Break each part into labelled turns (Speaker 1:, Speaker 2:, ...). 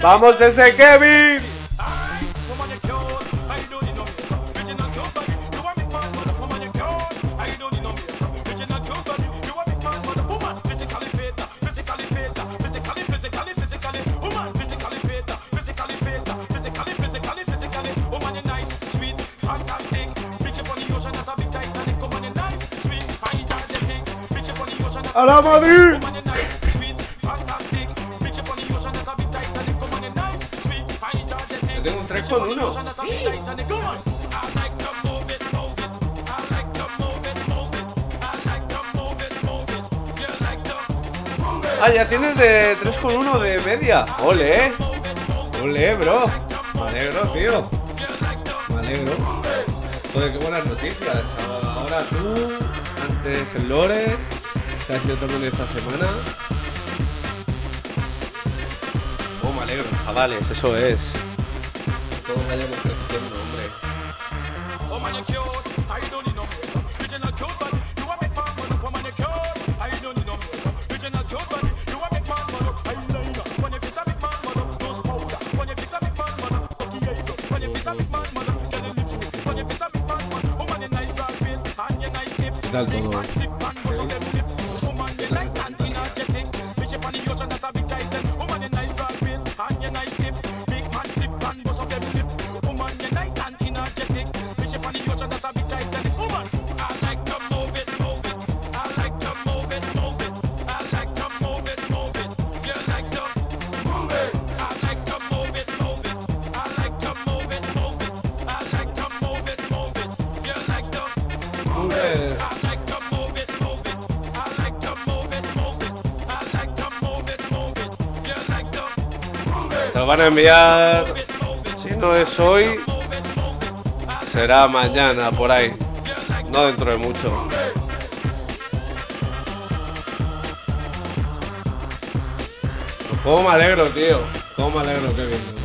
Speaker 1: the ocean, that's ¡A
Speaker 2: la Madrid! Tienes de 3 con 1 de media. Ole, eh. Ole, bro. Me alegro, tío. Me alegro. Joder, qué buenas noticias. Ahora tú, antes el Lore, que ha sido también esta semana. Oh, me alegro, chavales, eso es. Todos vayamos creciendo, hombre. ¿Qué tal todo? Van a enviar. Si no es hoy, será mañana, por ahí. No dentro de mucho. Pues cómo me alegro, tío. Cómo me alegro, Kevin.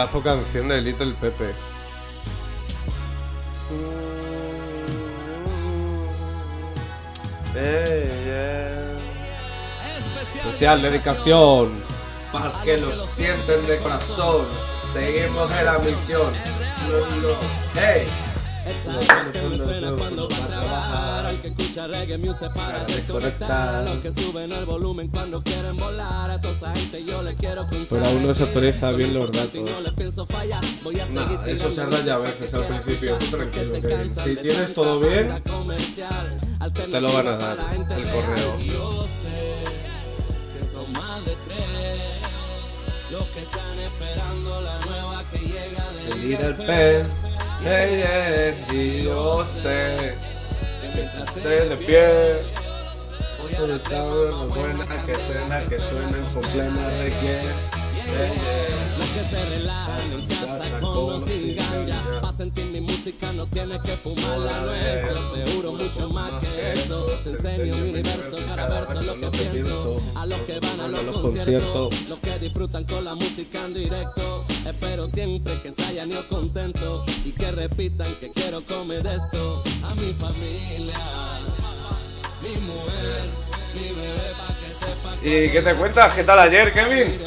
Speaker 2: Pedazo canción de Little Pepe. Eh, yeah. Especial dedicación. Para los que lo sienten de corazón. Seguimos en la misión. Hey.
Speaker 3: me suena cuando va a trabajar Al que escucha reggae music para desconectar Los que suben el volumen cuando volar A toda esa gente yo le quiero contar
Speaker 2: Pero aún no se actualiza bien los datos.
Speaker 3: No le pienso fallar Voy a
Speaker 2: Nah,
Speaker 3: seguir
Speaker 2: eso se raya a veces al principio. Tú tranquilo, Si tienes todo bien, te lo van a dar. El correo.
Speaker 3: Yo sé que son más de tres Los que están esperando la nueva que llega de
Speaker 2: El Little Pepe. Hey, yeah, y yo sé. que de pie. Pero está buena que suena, que suena con plena reggae.
Speaker 3: Los que se relajan en casa con o sin ganja Pa' sentir mi música no tienes que fumarla, no es eso Te juro mucho más que eso Te enseño mi universo, cada verso lo que pienso A los que van a los conciertos Los que disfrutan con la música en directo Espero siempre que se hayan ido contentos Y que repitan que quiero comer de esto A mi familia Mi mujer,
Speaker 2: ¿Y qué te cuentas? ¿Qué tal ayer, Kevin?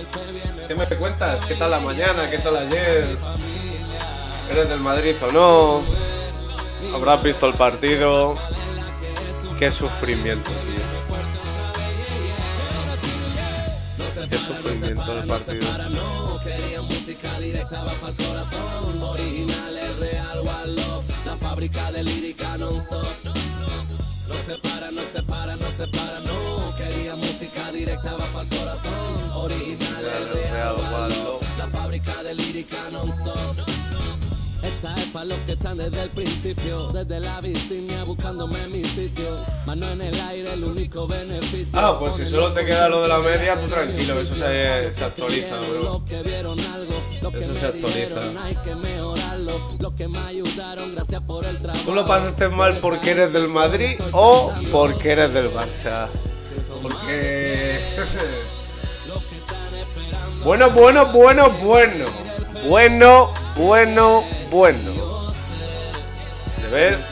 Speaker 2: ¿Qué me cuentas? ¿Qué tal la mañana? ¿Qué tal ayer? ¿Eres del Madrid o no? Habrás visto el partido. Qué sufrimiento, tío. Qué sufrimiento el partido.
Speaker 3: No se para, no se para, no se para, no. Quería música directa va para corazón. Original, el real. La fábrica de lírica non-stop. Esta es para los que están desde el principio, desde la vicinia buscándome mi sitio. Mano en el aire, el único beneficio.
Speaker 2: Ah, pues si solo te queda lo de la media, tú tranquilo, eso se, se actualiza, bro. Eso se actualiza. ¿Tú lo pasaste mal porque eres del Madrid o porque eres del Barça? Porque... Bueno, bueno, bueno, bueno. Bueno, bueno, bueno. ¿Le ves?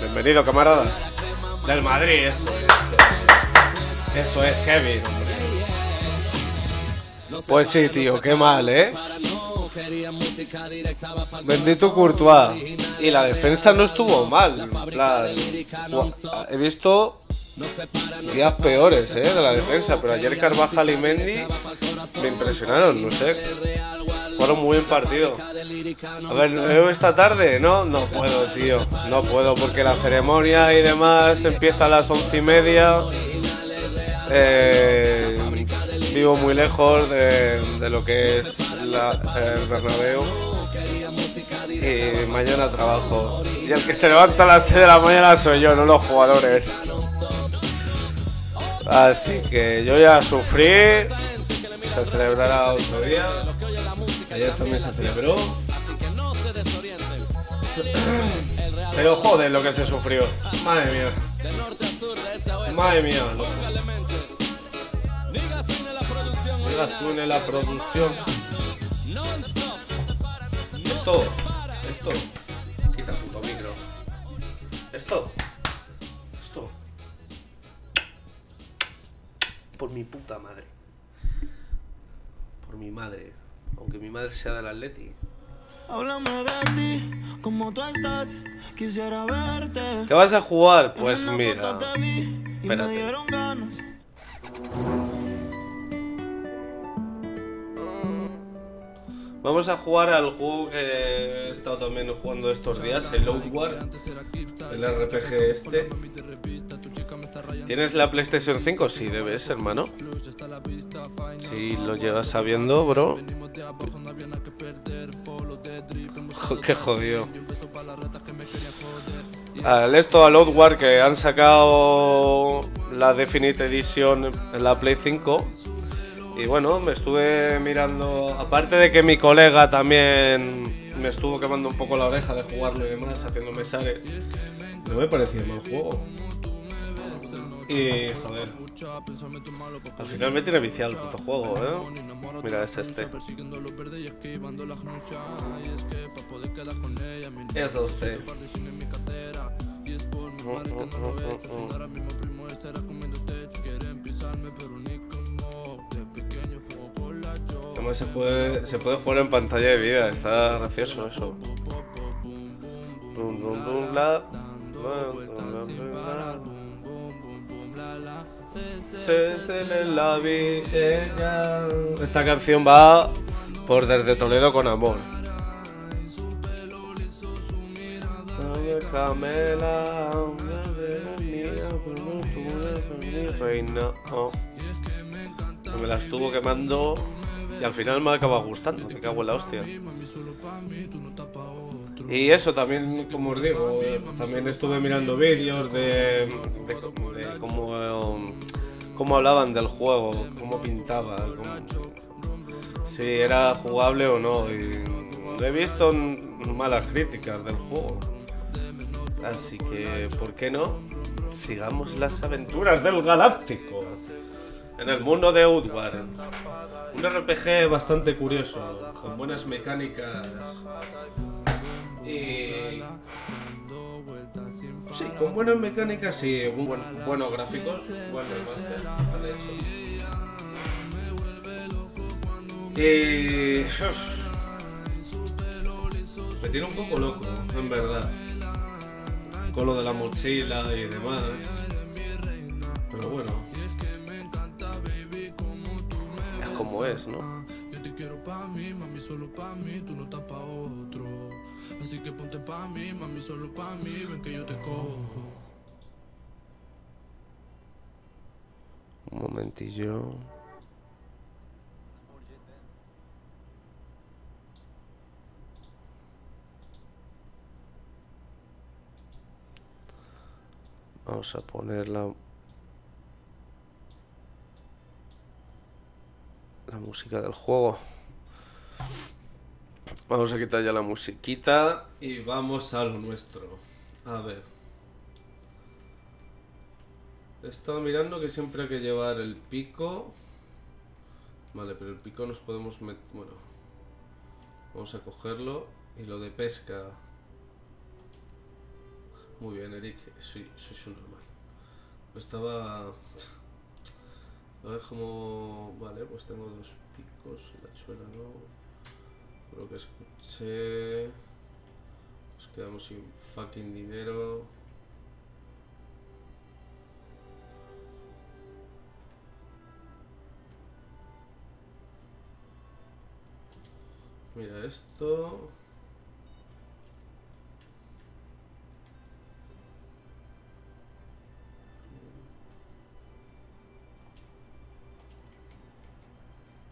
Speaker 2: Bienvenido, camarada. Del Madrid, eso es. Eso es, Kevin, hombre. Pues sí, tío, qué mal, ¿eh? Bendito Courtois. Y la defensa no estuvo mal. gua- he visto días peores, ¿eh? De la defensa. Pero ayer Carvajal y Mendy me impresionaron, no sé. Fueron muy buen partido. A ver, ¿lo veo esta tarde? No, no puedo, tío. No puedo porque la ceremonia y demás empieza a las once y media. Eh, vivo muy lejos de, lo que es el Bernabéu. Y mañana trabajo. Y el que se levanta a las 6 de la mañana soy yo, no los jugadores. Así que yo ya sufrí. Se celebrará otro día. Ayer también se celebró. Pero joder lo que se sufrió. Madre mía. Madre mía. loco. Zune la producción. Esto. Esto. Quita puto micro. Esto. Por mi puta madre. Por mi madre. Aunque mi madre sea del Atleti.
Speaker 4: Háblame de ti, como tú estás. Quisiera verte.
Speaker 2: ¿Qué vas a jugar? Pues mira. Espérate. Vamos a jugar al juego que he estado también jugando estos días, el Outward, el RPG este. ¿Tienes la PlayStation 5? Sí, debes, hermano. Si lo llevas sabiendo, bro. Qué jodido. Al esto, al Outward, que han sacado la Definite Edition en la Play 5. Y bueno, me estuve mirando, aparte de que mi colega también me estuvo quemando un poco la oreja de jugarlo y demás, haciéndome sales, no me parecía mal juego. Joder, al final me tiene viciado el puto juego, ¿eh? Mira, es este. Es este. Además se, juegue- se puede jugar en pantalla de vida, está gracioso eso. Se, se le la vi ella. Esta canción va por Desde Toledo con amor. Camela, reina. Oh. Me la estuvo quemando y al final me acaba gustando. Me cago en la hostia. Y eso también, como os digo, también estuve mirando vídeos de, cómo, cómo hablaban del juego, cómo pintaba, si era jugable o no. Y he visto malas críticas del juego. Así que, ¿por qué no? Sigamos las aventuras del Galáctico en el mundo de Outward. Un RPG bastante curioso, con buenas mecánicas y... Sí, con buenas mecánicas y un buen- buenos gráficos, buen remaster, vale, eso. Y... Me tiene un poco loco, en verdad. Con lo de la mochila y demás. Pero bueno. Es como es, ¿no?
Speaker 4: Yo te quiero pa' mí, mami, solo pa' mí, tú no estás pa' otro. Así que ponte pa' mí, mami, solo pa' mí, ven que yo te cojo.
Speaker 2: Un momentillo. Vamos a poner la, la música del juego. Vamos a quitar ya la musiquita y vamos a lo nuestro. A ver. He estado mirando que siempre hay que llevar el pico. Vale, pero el pico nos podemos meter... Bueno. Vamos a cogerlo. Y lo de pesca. Muy bien, Eric. Soy, soy su normal. Estaba... A ver cómo... Vale, pues tengo dos picos. La chuela no. Lo que escuché... Nos quedamos sin fucking dinero. Mira esto.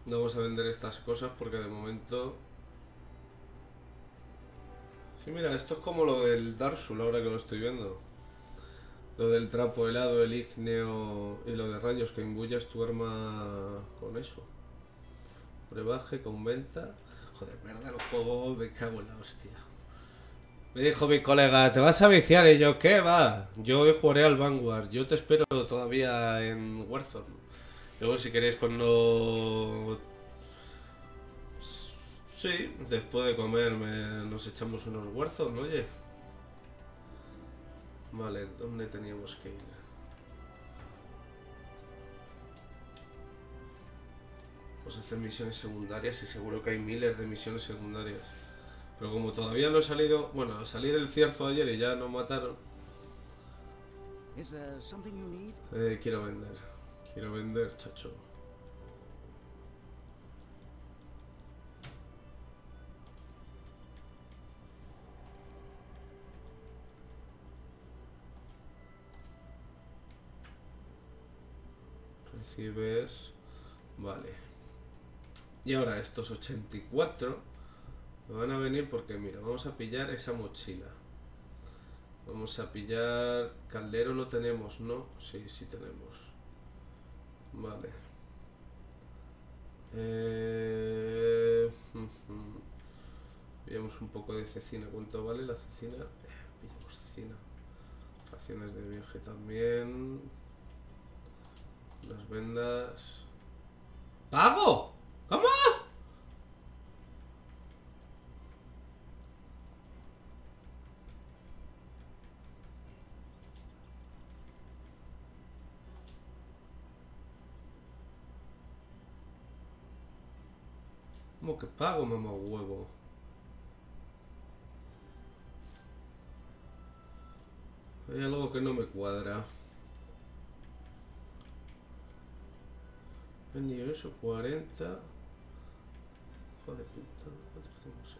Speaker 2: No vamos a vender estas cosas porque de momento... Sí, mira, esto es como lo del Darsul ahora que lo estoy viendo. Lo del trapo helado, el ígneo y lo de rayos que imbuyas tu arma con eso. Brebaje con venta. Joder, verdad, el juego me cago en la hostia. Me dijo mi colega, ¿te vas a viciar? Y yo, ¿qué va? Yo hoy jugaré al Vanguard. Yo te espero todavía en Warzone. Luego, si queréis, cuando. Sí, después de comer me- nos echamos unos Warzone, oye. Vale, ¿dónde teníamos que ir? Pues hacer misiones secundarias y seguro que hay miles de misiones secundarias. Pero como todavía no he salido, bueno, salí del cierzo ayer y ya nos mataron,
Speaker 5: need?
Speaker 2: eh, quiero vender. Quiero vender, chacho. Recibes... Vale. Y ahora estos 84 me van a venir porque, mira, vamos a pillar esa mochila. Vamos a pillar... Caldero no tenemos, ¿no? Sí, sí tenemos. Vale. Eh... Pillamos un poco de cecina. ¿Cuánto vale la cecina? Eh, pillamos cecina. Raciones de viaje también. Las vendas. ¿Pago? ¿Cómo? ¿Cómo que pago, mamá huevo? Hay algo que no me cuadra. Vendido eso, 40. Joder puta, 406.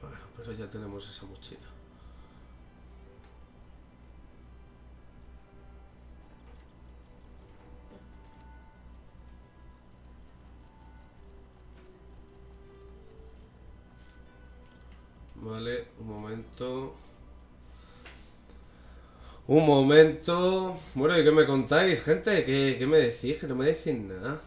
Speaker 2: Bueno, pero ya tenemos esa mochila. Vale, un momento. Un momento. Bueno, ¿y qué me contáis, gente? ¿Qué, qué me decís? Que no me decís nada.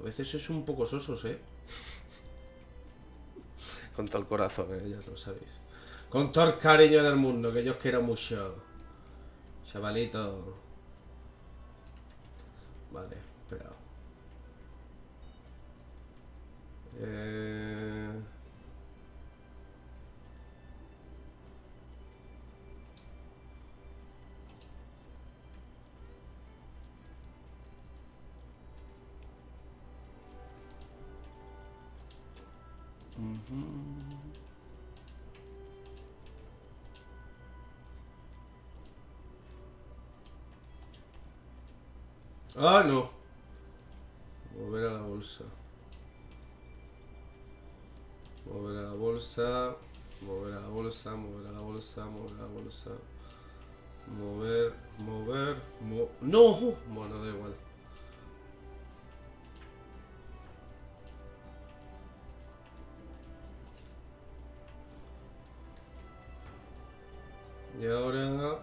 Speaker 2: A veces sois un poco sosos, ¿eh? Con todo el corazón, ¿eh? ya lo sabéis. Con todo el cariño del mundo, que yo os quiero mucho. Chavalito. Vale, espera. Eh... Ah, no. Mover a la bolsa. Mover a la bolsa. Mover a la bolsa, mover a la bolsa, mover a la bolsa. Mover, mover, mo ¡No! Bueno, da igual. Y ahora...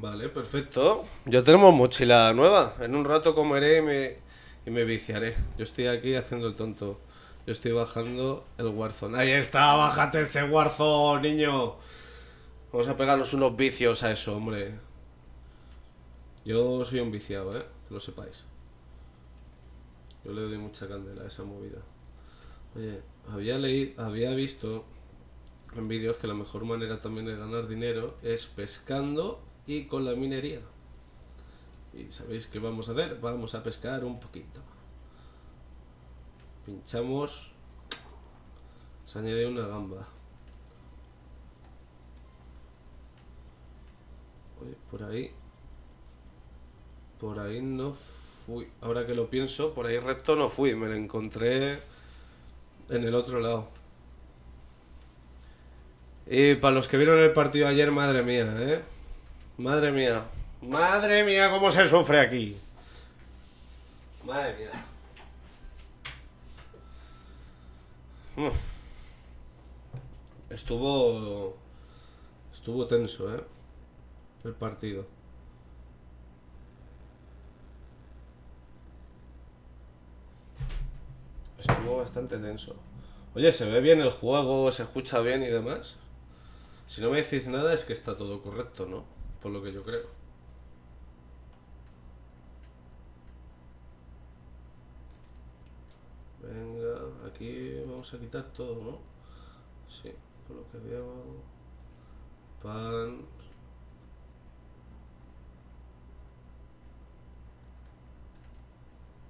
Speaker 2: Vale, perfecto. Ya tenemos mochila nueva. En un rato comeré y me, y me viciaré. Yo estoy aquí haciendo el tonto. Yo estoy bajando el Warzone. Ahí está, bájate ese Warzone, niño. Vamos a pegarnos unos vicios a eso, hombre. Yo soy un viciado, ¿eh? Que lo sepáis. Yo le doy mucha candela a esa movida. Oye, había leído, había visto en vídeos que la mejor manera también de ganar dinero es pescando y con la minería. Y sabéis qué vamos a hacer, vamos a pescar un poquito. Pinchamos. Se añade una gamba. Oye, por ahí. Por ahí no fui. Ahora que lo pienso, por ahí recto no fui. Me lo encontré en el otro lado. Y para los que vieron el partido ayer, madre mía, ¿eh? Madre mía. Madre mía, cómo se sufre aquí. Madre mía. Estuvo. Estuvo tenso, ¿eh? El partido. Estuvo bastante tenso. Oye, ¿se ve bien el juego? ¿Se escucha bien y demás? Si no me decís nada es que está todo correcto, ¿no? Por lo que yo creo. Venga, aquí vamos a quitar todo, ¿no? Sí, por lo que veo. Pan.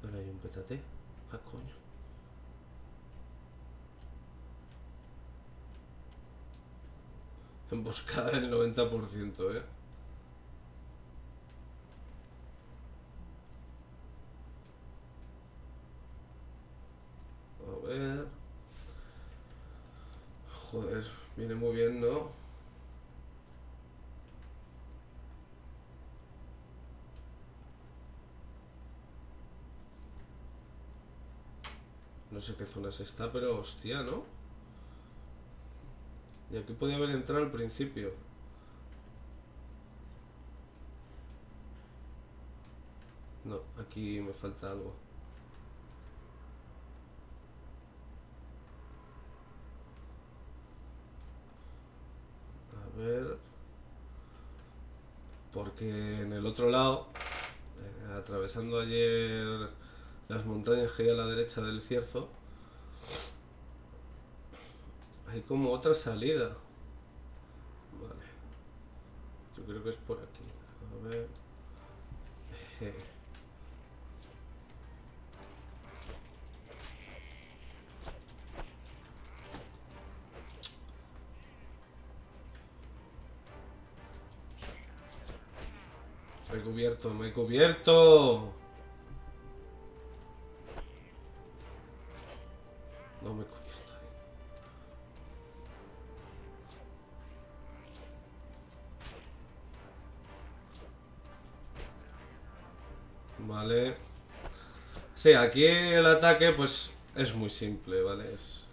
Speaker 2: Ahora hay un petate. Ah, coño. Emboscada del 90%, ¿eh? Joder, viene muy bien, ¿no? No sé qué zonas está, pero hostia, ¿no? Y aquí podía haber entrado al principio. No, aquí me falta algo. Ver. Porque en el otro lado, eh, atravesando ayer las montañas que hay a la derecha del cierzo, hay como otra salida. Vale. Yo creo que es por aquí. A ver. Eh. Cubierto, me he cubierto. No me he cubierto. Vale. Sí, aquí el ataque pues es muy simple, ¿vale? Es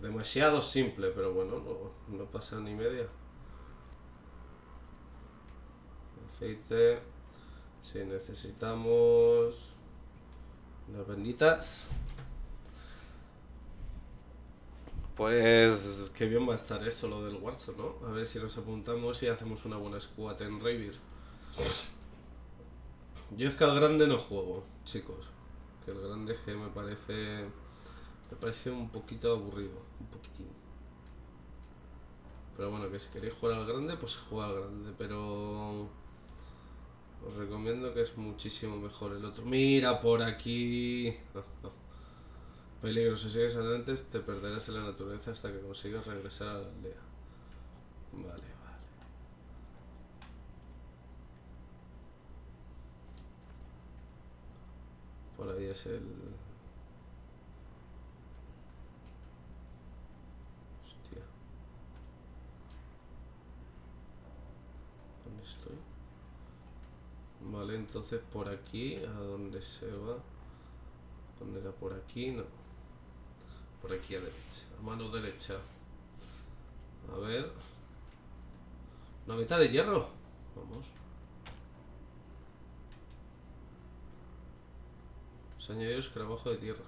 Speaker 2: demasiado simple, pero bueno, no, no pasa ni media. Aceite. Si necesitamos las benditas. Pues qué bien va a estar eso, lo del Warzone, ¿no? A ver si nos apuntamos y hacemos una buena squad en Ravir. Yo es que al grande no juego, chicos. Que el grande es que me parece Me parece un poquito aburrido, un poquitín. Pero bueno, que si queréis jugar al grande, pues se juega al grande, pero os recomiendo que es muchísimo mejor el otro. Mira por aquí. Peligro, si sigues adelante te perderás en la naturaleza hasta que consigas regresar a la aldea. Vale, vale. Por ahí es el... Hostia. ¿Dónde estoy? Vale, entonces por aquí, ¿a dónde se va? ¿Dónde era por aquí? No. Por aquí a derecha, a mano derecha. A ver. Una veta de hierro. Vamos. Se añadió escarabajo de tierra.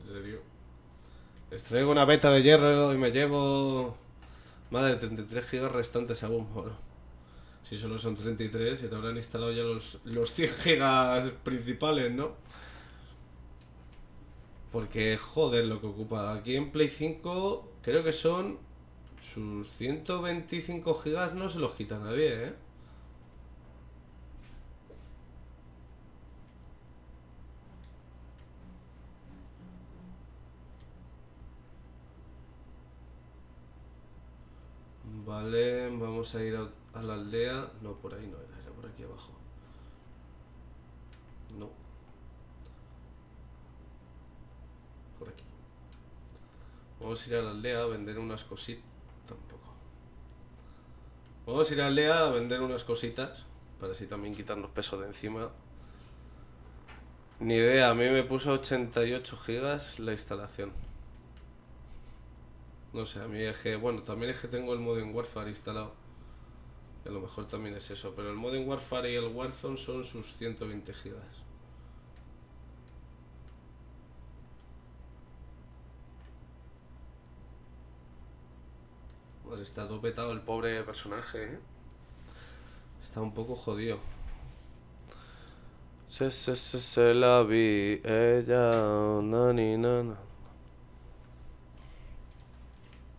Speaker 2: En serio. Les traigo una beta de hierro y me llevo... Madre, 33 gigas restantes aún. Bueno, si solo son 33 y te habrán instalado ya los, los 100 gigas principales, ¿no? Porque, joder, lo que ocupa. Aquí en Play 5 creo que son sus 125 gigas no se los quita nadie, ¿eh? Vale, vamos a ir a, a la aldea. No, por ahí no era, era por aquí abajo. No. Por aquí. Vamos a ir a la aldea a vender unas cositas. Tampoco. Vamos a ir a la aldea a vender unas cositas. Para así también quitarnos peso de encima. Ni idea, a mí me puso 88 gigas la instalación. No sé, a mí es que, bueno, también es que tengo el Modern Warfare instalado. A lo mejor también es eso, pero el Modern Warfare y el Warzone son sus 120 gigas. Pues está todo petado el pobre personaje, ¿eh? Está un poco jodido. Se, se, se, se la vi, ella, nani, nana.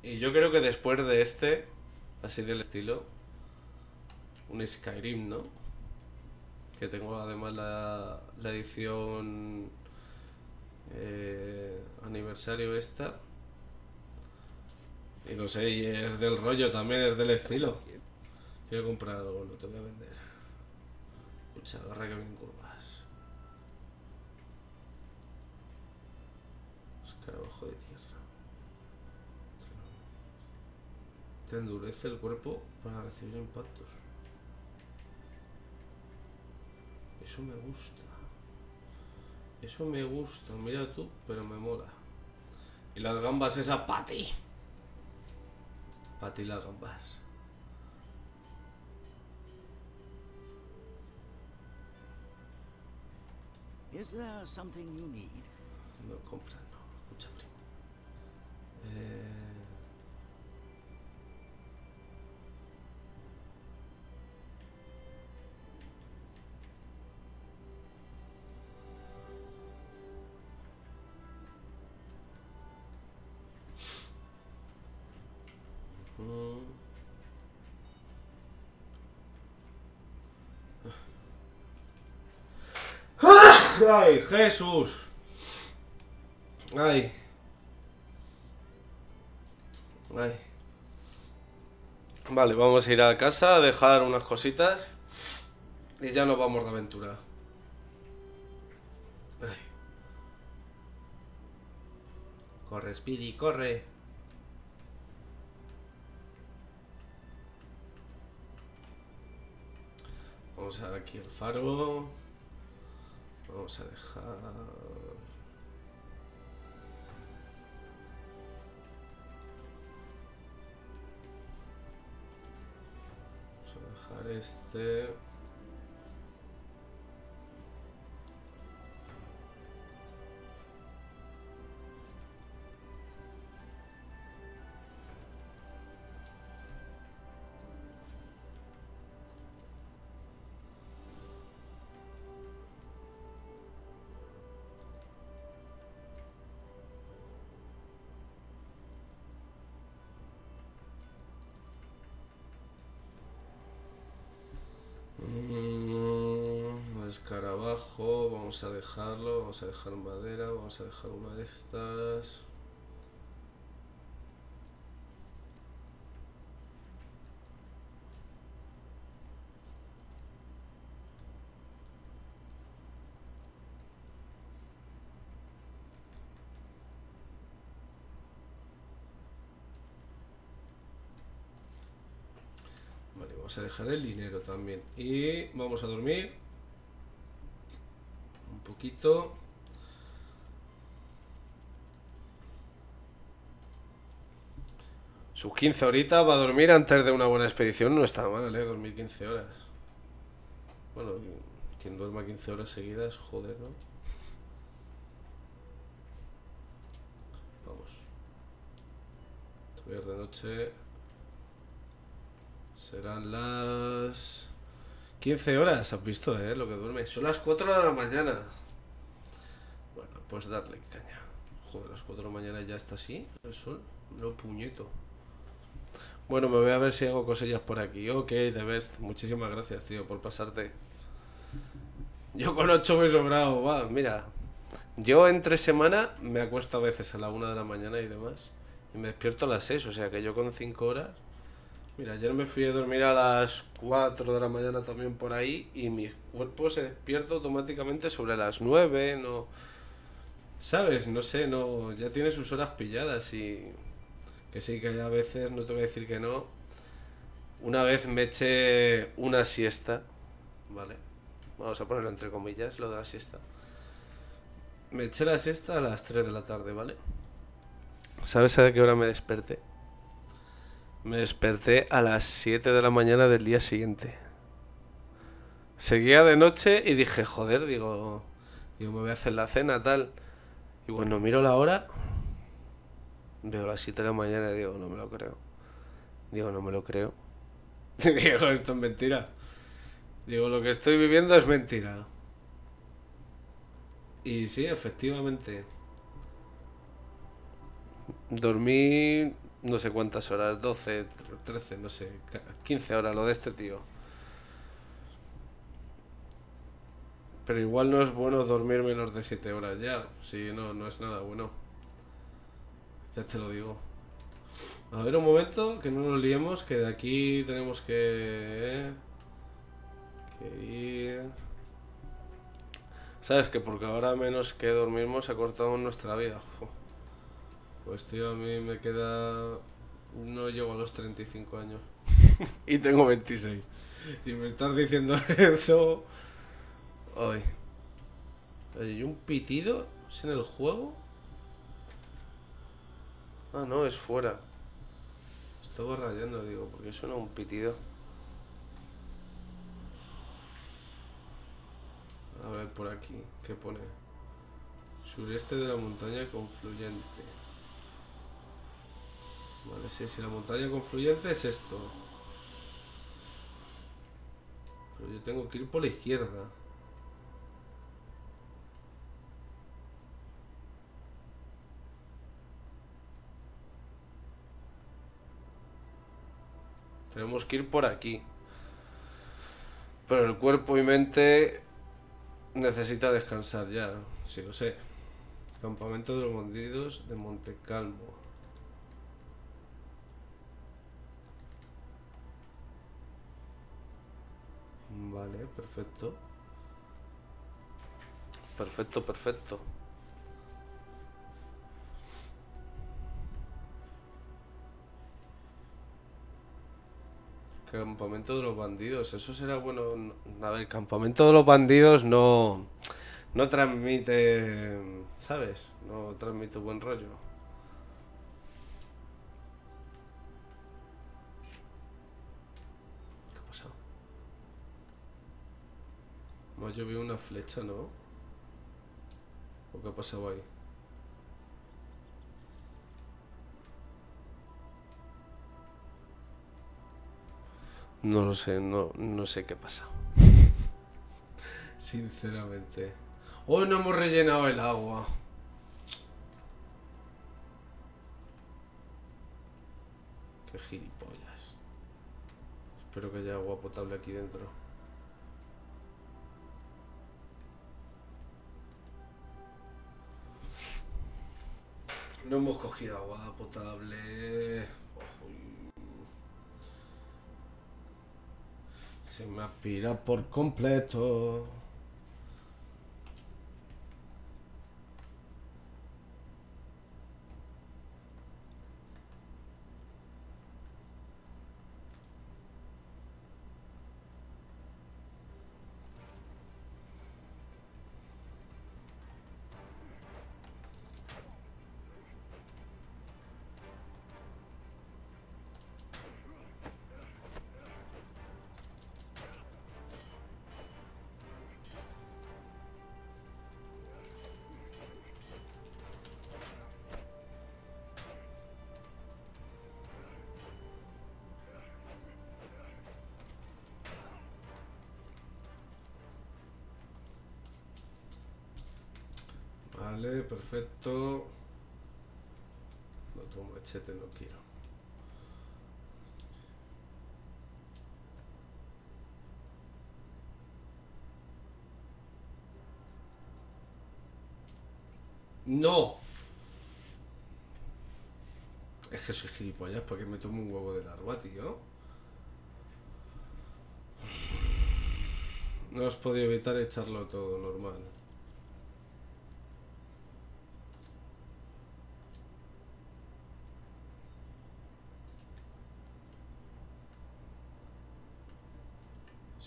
Speaker 2: Y yo creo que después de este, así del estilo, un Skyrim, ¿no? Que tengo además la, edición eh, aniversario esta. Y no sé, y es del rollo también, es del estilo. Quiero comprar algo, no te voy a vender. Escucha, agarra que vienen curvas. Escarabajo de tierra. Te endurece el cuerpo para recibir impactos. Eso me gusta. Eso me gusta, mira tú, pero me mola. Y las gambas esa pati. Pati las gambas.
Speaker 5: Is there something you need?
Speaker 2: No compras, no. Escucha, primo. Eh... ¡Ay, Jesús! ¡Ay! ¡Ay! Vale, vamos a ir a casa a dejar unas cositas y ya nos vamos de aventura. Ay. Corre, Speedy, corre. Vamos a ver aquí el faro. Vamos a dejar... Vamos a dejar este... escarabajo, vamos a dejarlo, vamos a dejar madera, vamos a dejar una de estas. Vale, vamos a dejar el dinero también. Y vamos a dormir. Poquito. Sus 15 horitas va a dormir antes de una buena expedición. No está mal, ¿eh? Dormir 15 horas. Bueno, quien duerma 15 horas seguidas, joder, ¿no? Vamos. Todavía de noche. Serán las 15 horas, has visto, ¿eh? Lo que duerme. Son las 4 de la mañana. Pues darle caña. Joder, las 4 de la mañana ya está así, el sol. No puñeto. Bueno, me voy a ver si hago cosillas por aquí. Ok, The Best. Muchísimas gracias, tío, por pasarte. Yo con 8 me he sobrado. Va, mira. Yo entre semana me acuesto a veces a la 1 de la mañana y demás. Y me despierto a las 6, o sea que yo con 5 horas Mira, ayer me fui a dormir a las 4 de la mañana también por ahí y mi cuerpo se despierta automáticamente sobre las 9, no... ¿Sabes? No sé, no... Ya tiene sus horas pilladas y... Que sí, que a veces, no te voy a decir que no. Una vez me eché una siesta, ¿vale? Vamos a ponerlo entre comillas, lo de la siesta. Me eché la siesta a las 3 de la tarde, ¿vale? ¿Sabes a qué hora me desperté? Me desperté a las 7 de la mañana del día siguiente. Seguía de noche y dije, joder, digo, digo, me voy a hacer la cena, tal. Y cuando miro la hora, veo las 7 de la mañana y digo, no me lo creo. Digo, no me lo creo. digo, esto es mentira. Digo, lo que estoy viviendo es mentira. Y sí, efectivamente. Dormí no sé cuántas horas, 12, 13, no sé, 15 horas lo de este tío. Pero igual no es bueno dormir menos de 7 horas ya. Sí, no, no es nada bueno. Ya te lo digo. A ver un momento, que no nos liemos, que de aquí tenemos que... Que ir... ¿Sabes? Que porque ahora menos que dormimos acortamos nuestra vida. Pues tío, a mí me queda... No llego a los 35 años. y tengo 26. Si me estás diciendo eso... Ay. ¿Hay un pitido? ¿Es en el juego? Ah, no, es fuera. Estaba rayando, digo, porque suena un pitido. A ver, por aquí, ¿qué pone? Sureste de la montaña confluyente. Vale, sí, si la montaña confluyente es esto. Pero yo tengo que ir por la izquierda. Tenemos que ir por aquí. Pero el cuerpo y mente necesita descansar ya, sí lo sé. Campamento de los bandidos de Monte Calmo. Vale, perfecto. Perfecto, perfecto. Campamento de los bandidos, eso será bueno. A ver, campamento de los bandidos no. No transmite. ¿Sabes? No transmite buen rollo. ¿Qué ha pasado? Ha llovido una flecha, ¿no? ¿O qué ha pasado ahí? No lo sé, no, no sé qué pasa. Sinceramente. Hoy no hemos rellenado el agua. Qué gilipollas. Espero que haya agua potable aquí dentro. No hemos cogido agua potable. Se me aspira por completo. Vale, perfecto. Otro machete no quiero. ¡No! Es que soy gilipollas porque me tomo un huevo de larva, tío. No os podía evitar echarlo todo normal.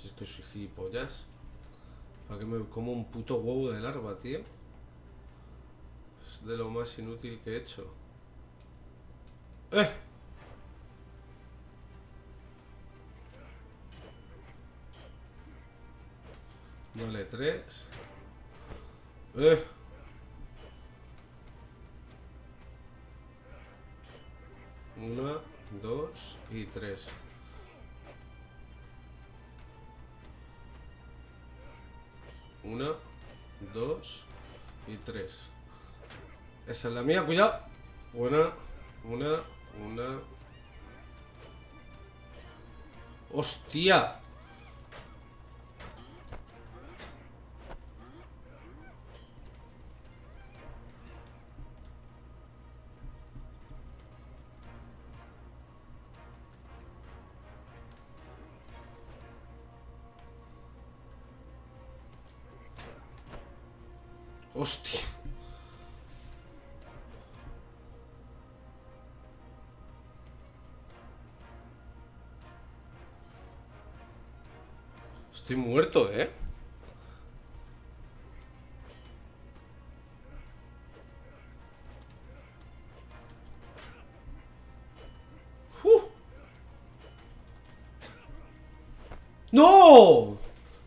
Speaker 2: Si es que soy gilipollas. ¿Para que me como un puto huevo de larva, tío? Es de lo más inútil que he hecho. ¡Eh! Vale, tres. ¡Eh! Una, dos y tres. Una, dos y tres. Esa es la mía, cuidado. Una, una, una. ¡Hostia! Estoy muerto, ¿eh? ¡No!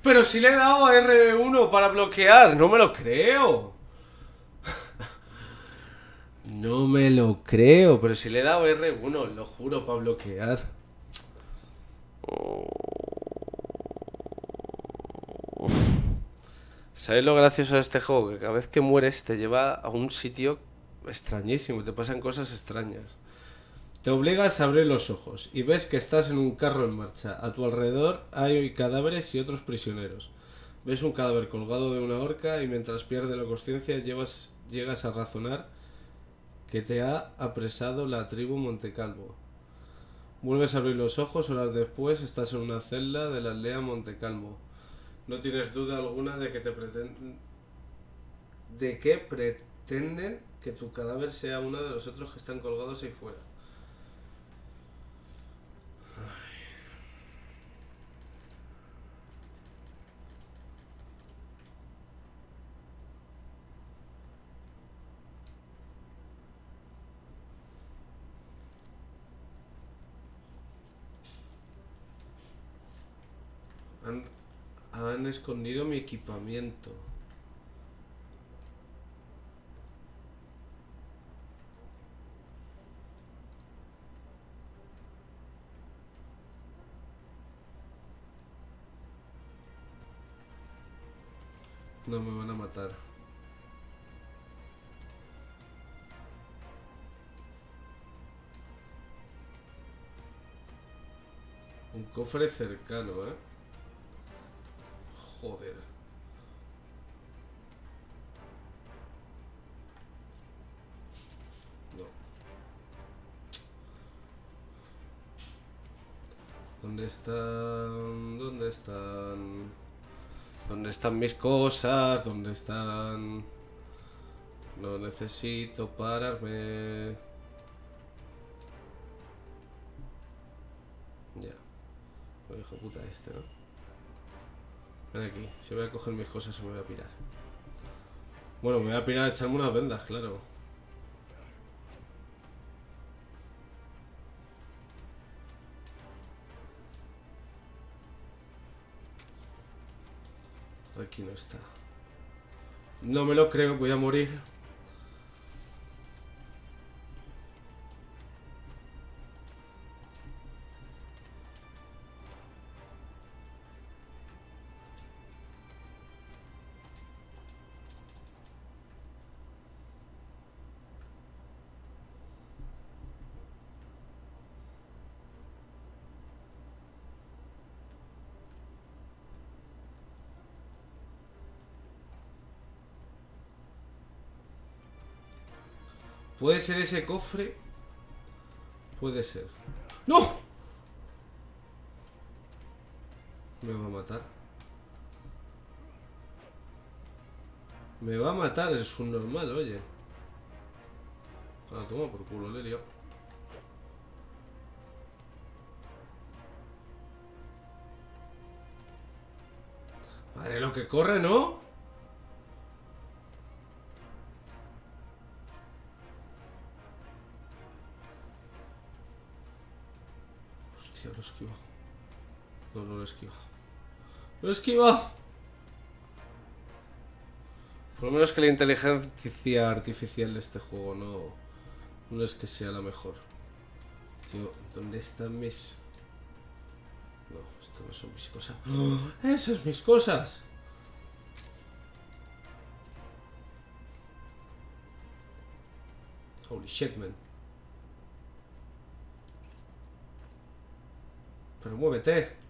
Speaker 2: Pero si le he dado a R1 para bloquear, no me lo creo. No me lo creo, pero si le he dado R1, lo juro, para bloquear. ¿Sabes lo gracioso de este juego? Que cada vez que mueres te lleva a un sitio extrañísimo, te pasan cosas extrañas. Te obligas a abrir los ojos y ves que estás en un carro en marcha. A tu alrededor hay cadáveres y otros prisioneros. Ves un cadáver colgado de una horca y mientras pierde la conciencia llegas a razonar que te ha apresado la tribu Montecalvo. Vuelves a abrir los ojos, horas después estás en una celda de la aldea Montecalvo. No tienes duda alguna de que te pretenden de que pretenden que tu cadáver sea uno de los otros que están colgados ahí fuera. Han, han escondido mi equipamiento. No me van a matar. Un cofre cercano, ¿eh? Joder. ¿Dónde están? ¿Dónde están? ¿Dónde están mis cosas? ¿Dónde están? No necesito pararme. Ya. Lo hijo puta este, ¿no? Ven aquí. Si voy a coger mis cosas se me voy a pirar. Bueno, me voy a pirar a echarme unas vendas, claro. Aquí no está. No me lo creo, voy a morir. ¿Puede ser ese cofre? Puede ser. ¡No! Me va a matar. Me va a matar el subnormal, oye. Ah, toma por culo, le he liado. Madre, lo que corre, ¿no? ¡Lo esquiva! Por lo menos que la inteligencia artificial de este juego no, no es que sea la mejor. Tío, ¿dónde están mis...? No, esto no son mis cosas. ¡Oh! ¡Esas mis cosas! Holy shit, man. Pero muévete.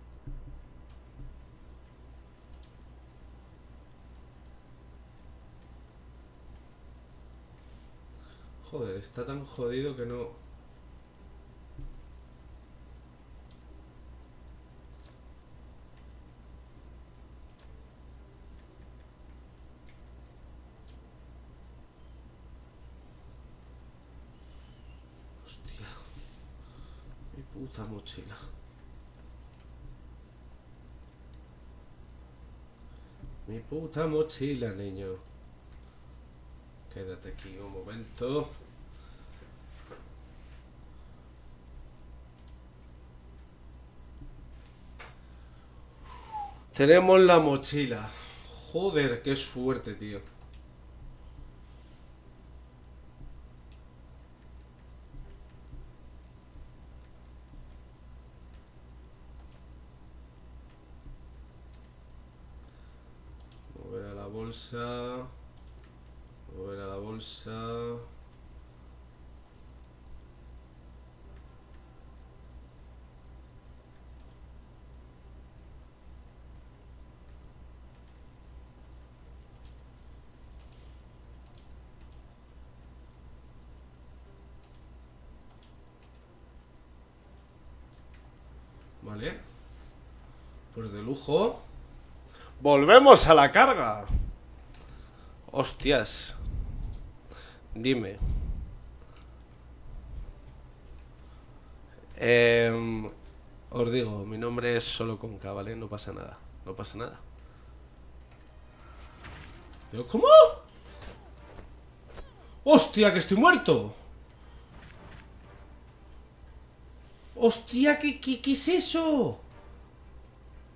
Speaker 2: Joder, está tan jodido que no... Mi puta mochila. Mi puta mochila, niño. Quédate aquí un momento. Tenemos la mochila. Joder, qué suerte, tío. Mover a la bolsa. Mover a la bolsa. Vale. Pues de lujo. Volvemos a la carga. Hostias. Dime. Em, os digo, mi nombre es solo Conca, ¿vale? No pasa nada. No pasa nada. ¿Pero cómo? ¡Hostia, que estoy muerto! ¡Hostia, qué, qué, qué es eso!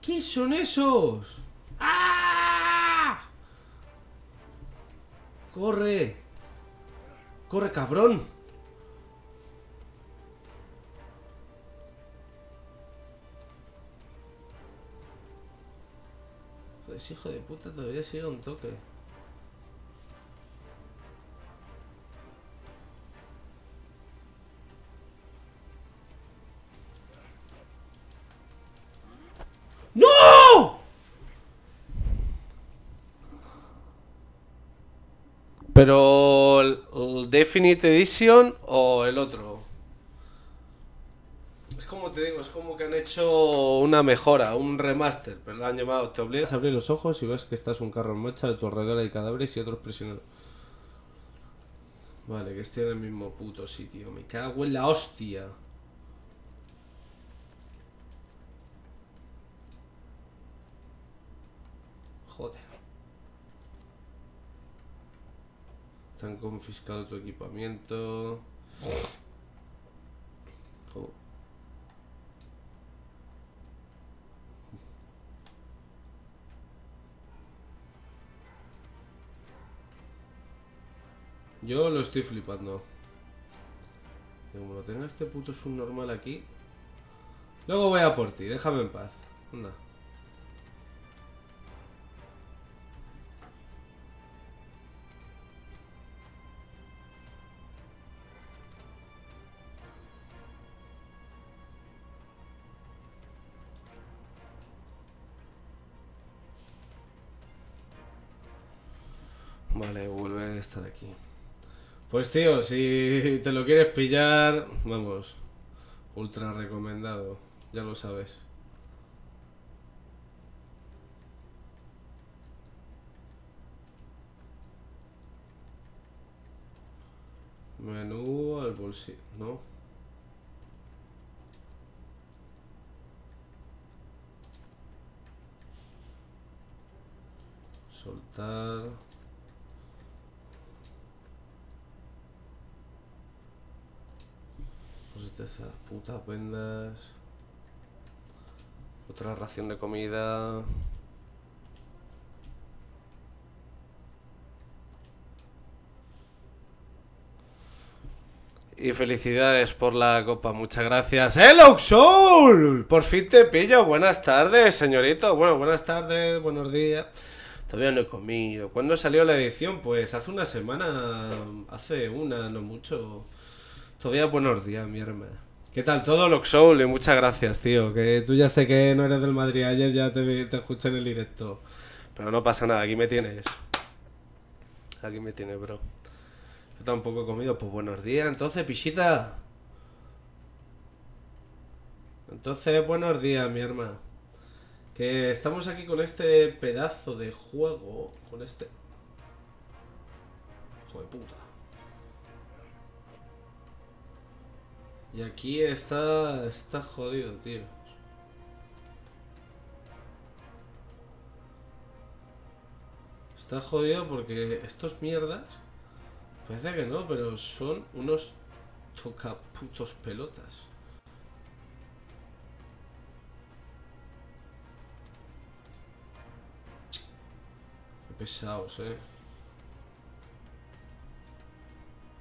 Speaker 2: ¿Qué son esos? ¡Ah! ¡Corre! ¡Corre, cabrón! Pues hijo de puta, todavía sigue un toque. Pero el, el Definite Edition o el otro. Es como te digo, es como que han hecho una mejora, un remaster, pero lo han llamado. Te obligas a abrir los ojos y ves que estás un carro en marcha, a tu alrededor hay cadáveres y otros prisioneros. Vale, que estoy en el mismo puto sitio. Me cago en la hostia. Joder. Te han confiscado tu equipamiento. Jo- Yo lo estoy flipando. Como lo tenga este puto subnormal aquí. Luego voy a por ti, déjame en paz. Anda. Pues tío, si te lo quieres pillar, vamos, ultra recomendado, ya lo sabes. Menú al bolsillo, ¿no? Soltar. Cositas esas putas vendas. Otra ración de comida. Y felicidades por la copa, muchas gracias. ¡Hello Soul! Por fin te pillo. Buenas tardes, señorito. Bueno, buenas tardes, buenos días. Todavía no he comido. ¿Cuándo salió la edición? Pues hace una semana, hace una, no mucho. Todavía buenos días, mi hermana. ¿Qué tal todo, Loxoul? Y muchas gracias, tío. Que tú ya sé que no eres del Madrid. Ayer ya te, te escuché en el directo. Pero no pasa nada, aquí me tienes. Aquí me tienes, bro. Yo tampoco he comido. Pues buenos días, entonces, pichita. Entonces, buenos días, mi hermana. Que estamos aquí con este pedazo de juego. Con este. Hijo de puta. Y aquí está. Está jodido, tío. Está jodido porque estos mierdas. Parece que no, pero son unos tocaputos pelotas. Qué pesados, eh.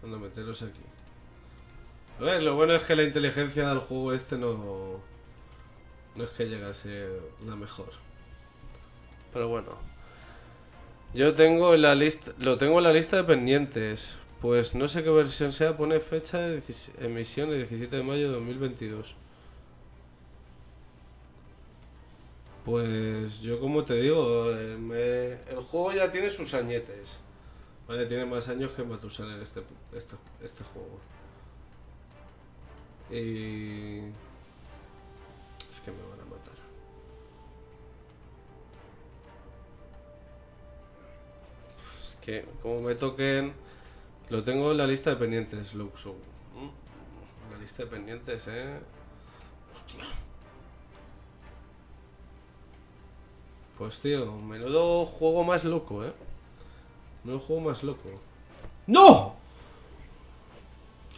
Speaker 2: Anda, meteros aquí. A ver, lo bueno es que la inteligencia del juego este no. No es que llegue a ser la mejor. Pero bueno. Yo tengo en la lista. Lo tengo en la lista de pendientes. Pues no sé qué versión sea, pone fecha de 16 emisión el 17 de mayo de 2022. Pues yo como te digo, eh, me- el juego ya tiene sus añetes. Vale, tiene más años que Matusalén este, este, este juego. Y... Es que me van a matar. Es que como me toquen... Lo tengo en la lista de pendientes, Luxo. Mm, La lista de pendientes, eh. Hostia. Pues tío, menudo juego más loco, eh. Menudo juego más loco. ¡No!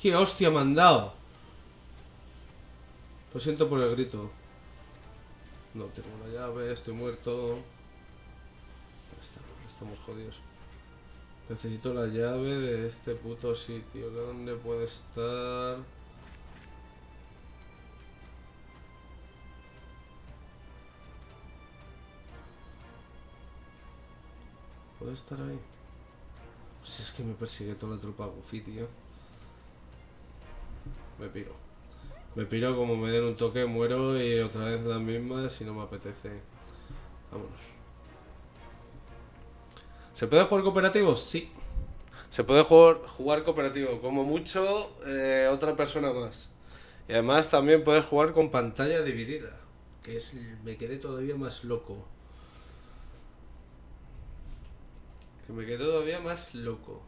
Speaker 2: ¡Qué hostia me han dado! Lo siento por el grito. No tengo la llave, estoy muerto. Estamos jodidos. Necesito la llave de este puto sitio. ¿Dónde puede estar? ¿Puede estar ahí? Pues es que me persigue toda la tropa Goofy, tío. Me piro. Me piro como me den un toque, muero y otra vez las mismas si no me apetece. Vámonos. ¿Se puede jugar cooperativo? Sí. Se puede jugar, jugar cooperativo. Como mucho, eh, otra persona más. Y además también puedes jugar con pantalla dividida. Que es. Me quedé todavía más loco. Que me quedé todavía más loco.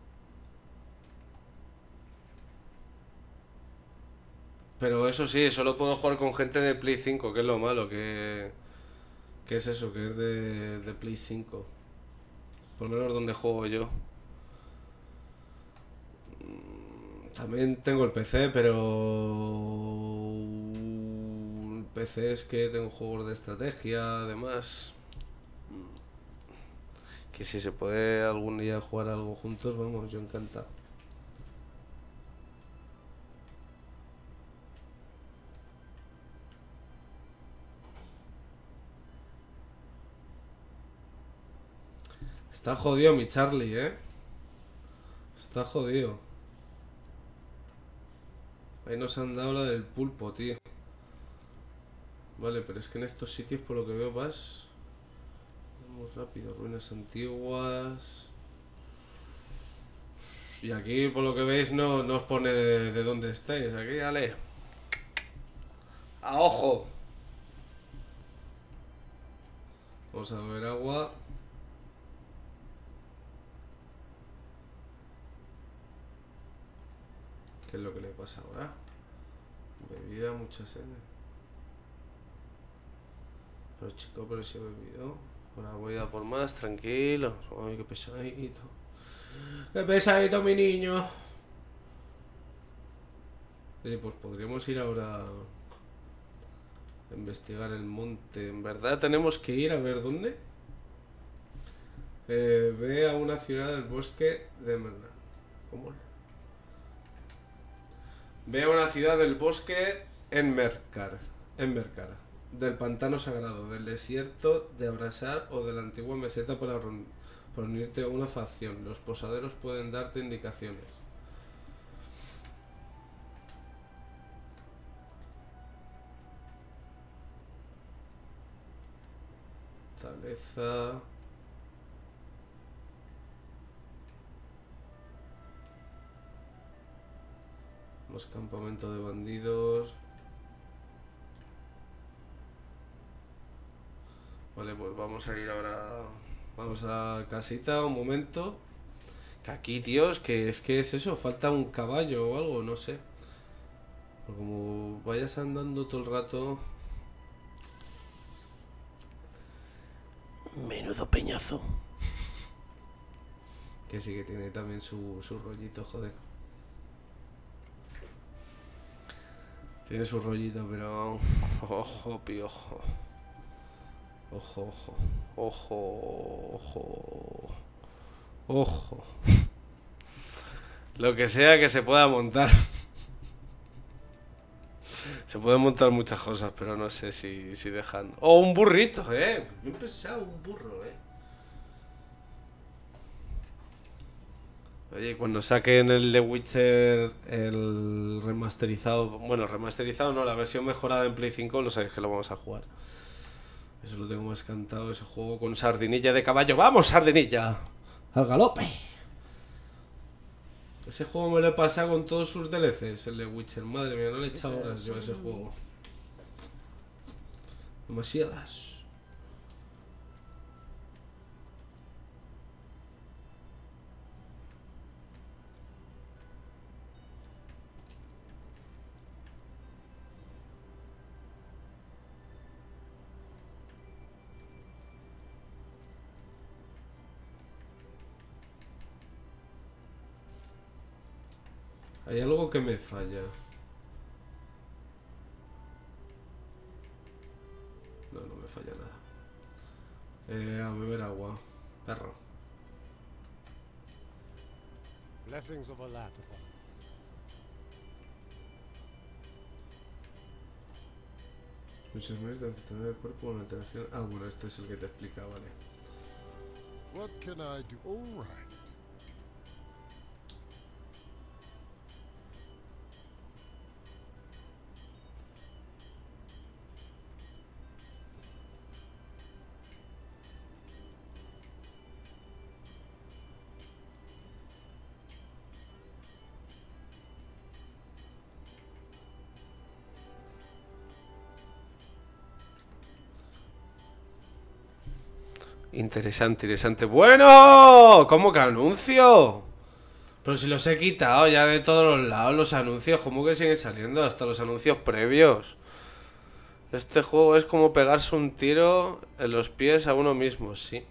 Speaker 2: Pero eso sí, solo puedo jugar con gente de Play 5, que es lo malo, que... Que es eso, que es de, de Play 5. Por lo menos donde juego yo. Mm, También tengo el PC, pero... El PC es que tengo juegos de estrategia, además. Mm. Que si se puede algún día jugar algo juntos, vamos, yo encantado. Está jodido mi Charlie, ¿eh? Está jodido. Ahí nos han dado la del pulpo, tío. Vale, pero es que en estos sitios, por lo que veo, vas... Vamos rápido, ruinas antiguas... Y aquí, por lo que veis, no, no os pone de, de dónde estáis. Aquí, dale. A ojo. Vamos a beber agua. ¿Qué es lo que le pasa ahora? Bebida, mucha sed. Pero chico, pero si he bebido. Ahora voy a por más, tranquilo. Ay, qué pesadito. Qué pesadito, mi niño. Oye, pues podríamos ir ahora a investigar el monte. En verdad tenemos que ir a ver dónde. Eh, ve a una ciudad del bosque de Merna. ¿Cómo? Ve a una ciudad del bosque en Mercar, en Mercar, del pantano sagrado, del desierto de Abrasar o de la antigua meseta para, unirte a una facción. Los posaderos pueden darte indicaciones. Taleza. Los campamentos de bandidos. Vale, pues vamos a ir ahora. Vamos a casita un momento. Que aquí, tíos, que es que es eso, falta un caballo o algo, no sé. Pero como vayas andando todo el rato. Menudo peñazo. Que sí que tiene también su, su rollito, joder. Tiene su rollito, pero. Ojo, piojo. Ojo, ojo. Ojo, ojo. Ojo. Lo que sea que se pueda montar. Se pueden montar muchas cosas, pero no sé si, si dejan. ¡Oh, un burrito, eh! Yo he pensado un burro, eh. Oye, cuando saquen el de Witcher, el remasterizado, bueno, remasterizado no, la versión mejorada en Play 5, lo sabéis que lo vamos a jugar. Eso lo tengo más cantado, ese juego con sardinilla de caballo. ¡Vamos, sardinilla! ¡Al galope! Ese juego me lo he pasado con todos sus DLCs, el de Witcher. Madre mía, no le he echado horas yo a ese juego. Demasiadas. Hay algo que me falla. No, no me falla nada. Eh, a beber agua. Perro.
Speaker 6: Blessings of Allah.
Speaker 2: Muchos meses de tener el cuerpo con alteración. Ah, bueno, este es el que te explica, vale.
Speaker 6: What can I do? All right.
Speaker 2: Interesante, interesante. Bueno, ¿cómo que anuncio? Pero si los he quitado ya de todos los lados los anuncios, ¿cómo que siguen saliendo? Hasta los anuncios previos. Este juego es como pegarse un tiro en los pies a uno mismo, sí.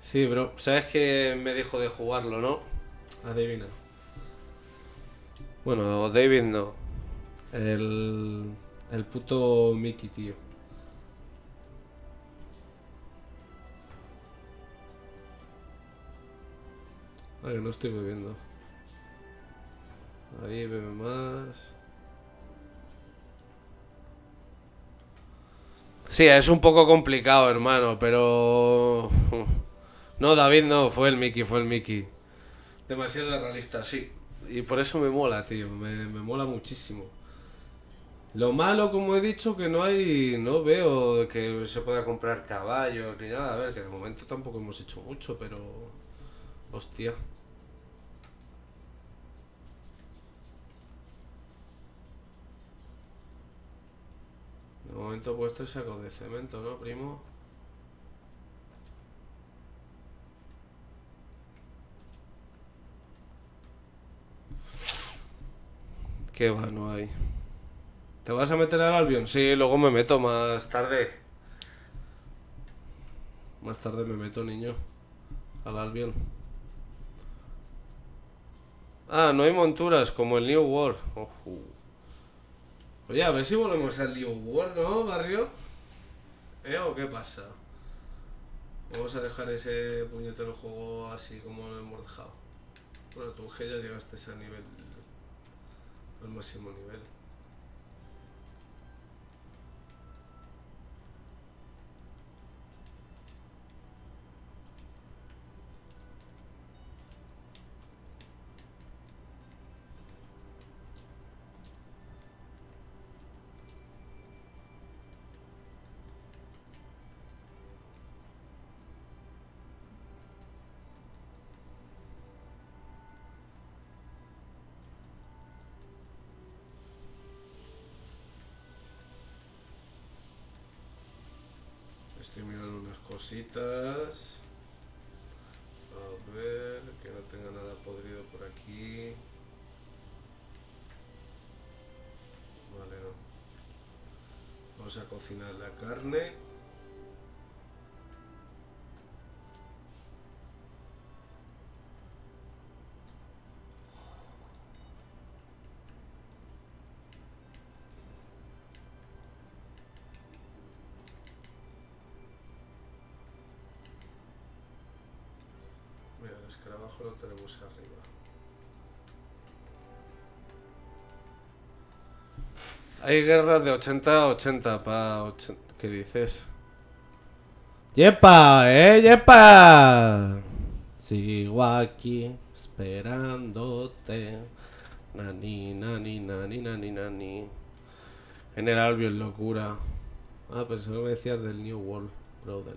Speaker 2: Sí, bro. ¿Sabes que me dijo de jugarlo, no? Adivina. Bueno, David no. El, el puto Mickey, tío. Ay, no estoy bebiendo. Ahí bebe más. Sí, es un poco complicado, hermano, pero... No, David no, fue el Mickey, fue el Mickey. Demasiado realista, sí. Y por eso me mola, tío, me, me mola muchísimo. Lo malo, como he dicho, que no hay, no veo que se pueda comprar caballos ni nada. A ver, que de momento tampoco hemos hecho mucho, pero... Hostia. De momento puesto saco de cemento, ¿no, primo? Qué va, no hay. ¿Te vas a meter al Albion? Sí, luego me meto más tarde. Más tarde me meto, niño. Al Albion. Ah, no hay monturas como el New World. Ojo. Oye, a ver si volvemos al New World, ¿no, barrio? ¿Eh? ¿O qué pasa? Vamos a dejar ese puñetero juego así como lo hemos dejado. Bueno, tú que ya llegaste a nivel. Al máximo nivel. Estoy mirando unas cositas. A ver, que no tenga nada podrido por aquí. Vale, no. Vamos a cocinar la carne. Escarabajo lo tenemos arriba. Hay guerras de 80 a 80, pa 80. ¿Qué dices? ¡Yepa! ¡Eh, yepa! Sigo aquí esperándote. Nani, nani, nani, nani, nani. En el Albion, locura. Ah, pensé que me decías del New World, brother.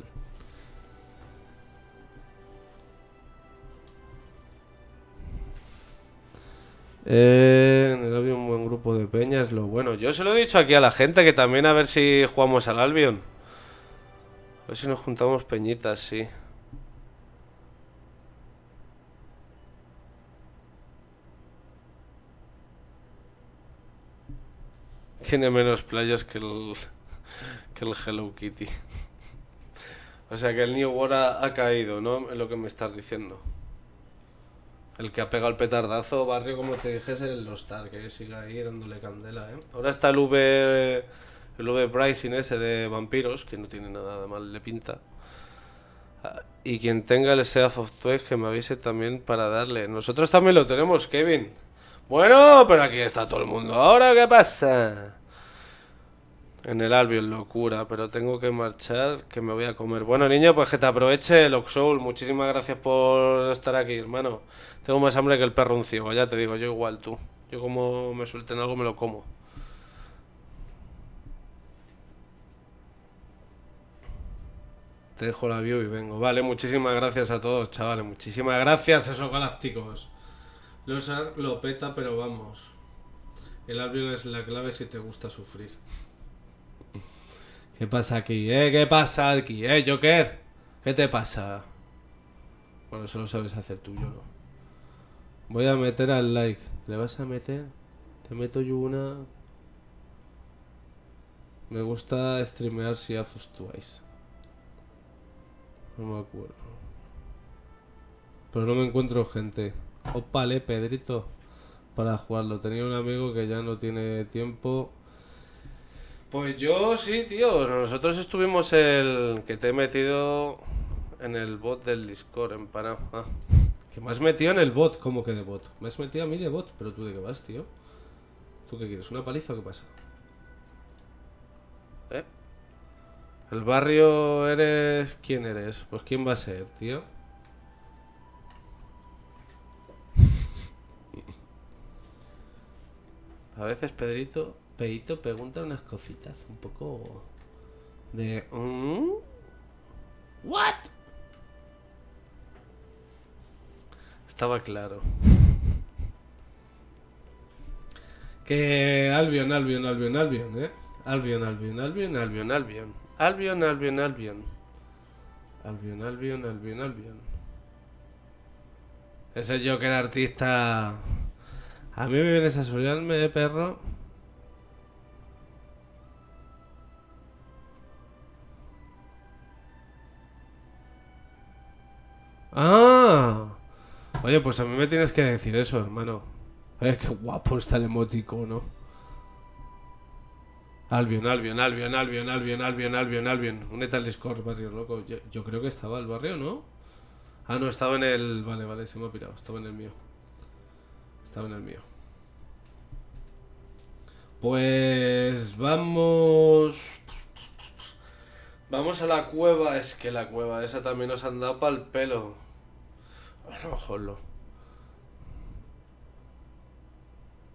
Speaker 2: Eh, el Albion un buen grupo de peñas, lo bueno. Yo se lo he dicho aquí a la gente que también a ver si jugamos al Albion. A ver si nos juntamos peñitas, sí. Tiene menos playas que el, que el Hello Kitty. O sea que el New World ha caído, ¿no? Es lo que me estás diciendo. El que ha pegado el petardazo, barrio, como te dije, es el Lostar, que sigue ahí dándole candela, ¿eh? Ahora está el V, el V Pricing ese de vampiros, que no tiene nada de mal de pinta. Ah, Y quien tenga el Seaf of Toys, que me avise también para darle. Nosotros también lo tenemos, Kevin. Bueno, pero aquí está todo el mundo. ¿Ahora qué pasa? En el Albion, locura, pero tengo que marchar, que me voy a comer. Bueno, niño, pues que te aproveche, Loxoul. Muchísimas gracias por estar aquí, hermano. Tengo más hambre que el perro un ciego, ya te digo, yo igual tú. Yo como me suelten algo, me lo como. Te dejo la view y vengo. Vale, muchísimas gracias a todos, chavales. Muchísimas gracias, esos galácticos. Losar lo peta, pero vamos. El Albion es la clave si te gusta sufrir. ¿Qué pasa aquí, eh? ¿Qué pasa aquí, eh, Joker? ¿Qué te pasa? Bueno, eso lo sabes hacer tú, yo no. Voy a meter al like. ¿Le vas a meter? Te meto yo una. Me gusta streamear Sea of Twice. No me acuerdo. Pero no me encuentro gente. Opale, Pedrito. Para jugarlo. Tenía un amigo que ya no tiene tiempo. Pues yo sí, tío. Nosotros estuvimos el que te he metido en el bot del Discord en Panamá. Ah, que me has metido en el bot. ¿Cómo que de bot? Me has metido a mí de bot. Pero tú de qué vas, tío. ¿Tú qué quieres? ¿Una paliza o qué pasa? ¿Eh? ¿El barrio eres... ¿Quién eres? Pues ¿quién va a ser, tío? A veces Pedrito, Pedrito pregunta unas cositas un poco de... ¿mm? ¿What? Estaba claro. Que Albion, Albion, Albion, Albion, ¿eh? Albion, Albion, Albion, Albion, Albion. Albion, Albion, Albion. Albion, Albion, Albion, Albion. Ese Joker artista... A mí me vienes a soñarme de perro. Ah. Oye, pues a mí me tienes que decir eso, hermano. Oye, qué guapo está el emoticono. Albion, Albion, Albion, Albion, Albion, Albion, Albion, Albion. Únete al Discord, barrio loco. Yo, yo creo que estaba el barrio, ¿no? Ah, no, estaba en el... Vale, vale, se me ha pirado. Estaba en el mío. Estaba en el mío. Pues vamos... Vamos a la cueva. Es que la cueva esa también nos han dado para el pelo. Lo...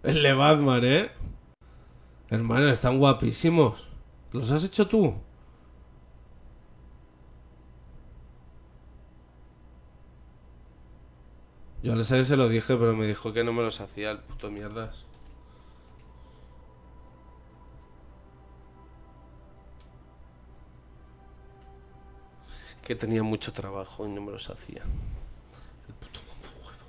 Speaker 2: El de Batman, ¿eh? Hermano, están guapísimos. ¿Los has hecho tú? Yo a Alex se lo dije, pero me dijo que no me los hacía el puto mierdas. Que tenía mucho trabajo y no me los hacía. El puto mamahuevo.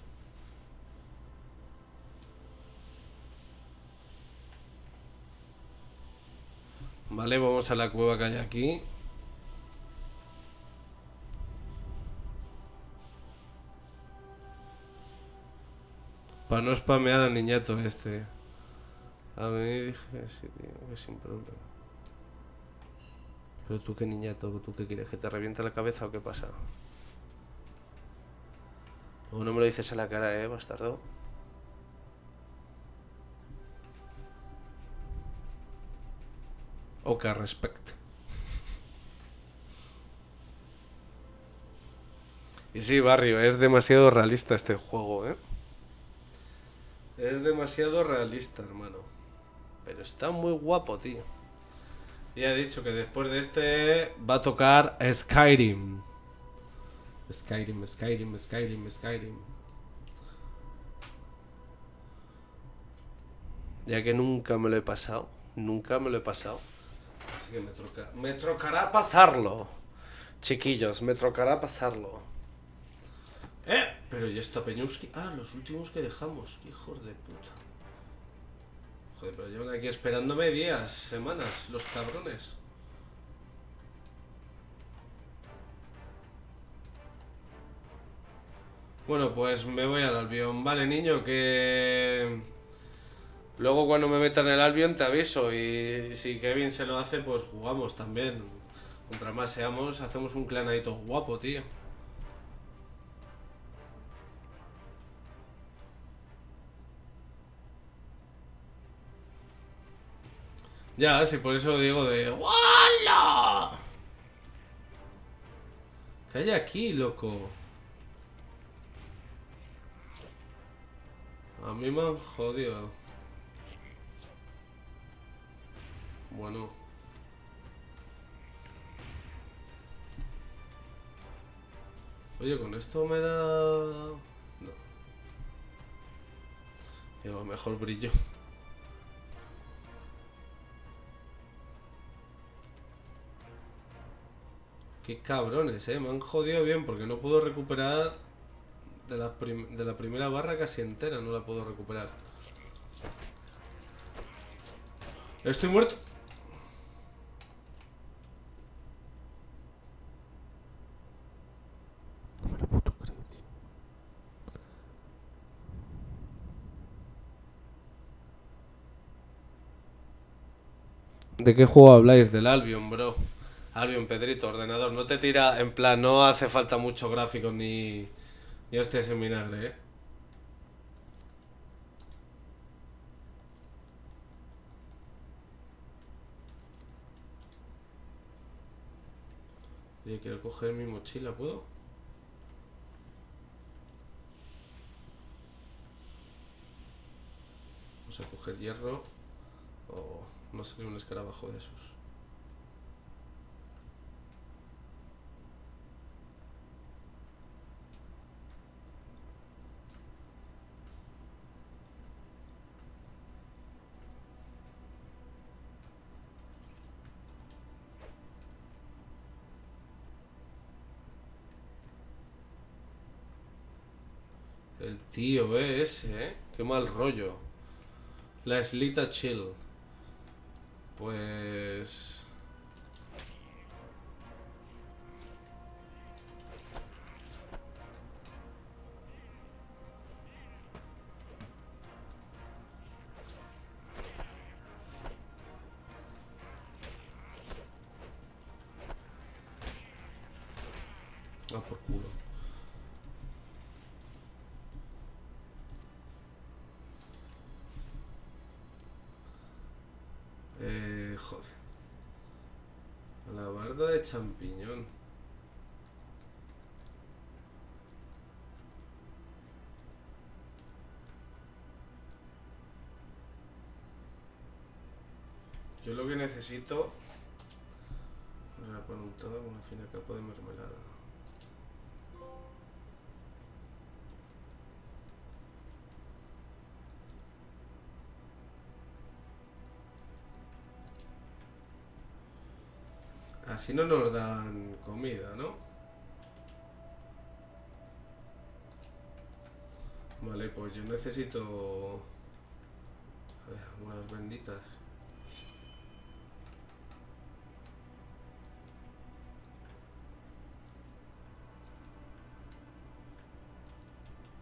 Speaker 2: Vale, vamos a la cueva que hay aquí. Para no spamear al niñato este. A mí dije, sí, tío, que sin problema. Pero tú qué niñato, tú qué quieres, que te reviente la cabeza o qué pasa. O no me lo dices a la cara, eh, bastardo. Ok, respect. Y sí, barrio, es demasiado realista este juego, eh. Es demasiado realista, hermano. Pero está muy guapo, tío. Ya he dicho que después de este va a tocar Skyrim. Skyrim, Skyrim, Skyrim, Skyrim. Ya que nunca me lo he pasado. Nunca me lo he pasado. Así que me, troca, me trocará pasarlo. Chiquillos, me trocará pasarlo. Eh, pero ¿y esta Peñuski? Ah, los últimos que dejamos. Hijos de puta. Joder, pero llevan aquí esperándome días, semanas, los cabrones. Bueno, pues me voy al Albion. Vale, niño, que... Luego cuando me metan el Albion te aviso y si Kevin se lo hace, pues jugamos también. Contra más seamos, hacemos un clanadito guapo, tío. Ya, sí, por eso digo de... ¡Wala! ¿Qué hay aquí, loco? A mí me han jodido. Bueno. Oye, con esto me da... No. Lleva mejor brillo. Qué cabrones, eh. Me han jodido bien porque no puedo recuperar de la, de la primera barra casi entera. No la puedo recuperar. Estoy muerto. ¿De qué juego habláis? Del Albion, bro. Albion, Pedrito, ordenador. No te tira, en plan, no hace falta mucho gráfico ni, ni hostias en vinagre, eh. Oye, quiero coger mi mochila, ¿puedo? Vamos a coger hierro. O no sé, un escarabajo de esos. El tío, eh, ese, eh. Qué mal rollo. La Slita Chill. Pues... necesito untada con una fina capa de mermelada. Así no nos dan comida, ¿no? Vale, pues yo necesito eh, unas benditas.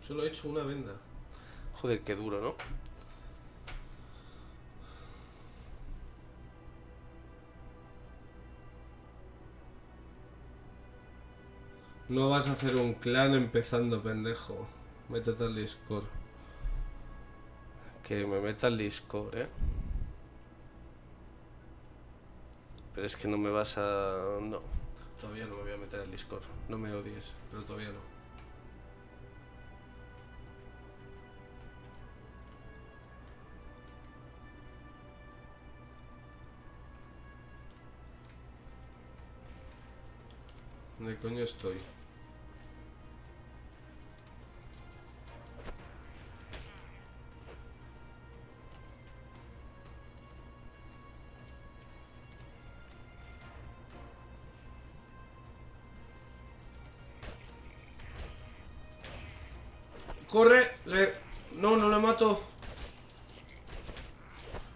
Speaker 2: Solo he hecho una venda. Joder, qué duro, ¿no? No vas a hacer un clan empezando, pendejo. Métete al Discord. Que me meta al Discord, eh. Pero es que no me vas a... No. Todavía no me voy a meter al Discord. No me odies, pero todavía no. ¿Dónde coño estoy? ¡Corre! Le... No, no le mato.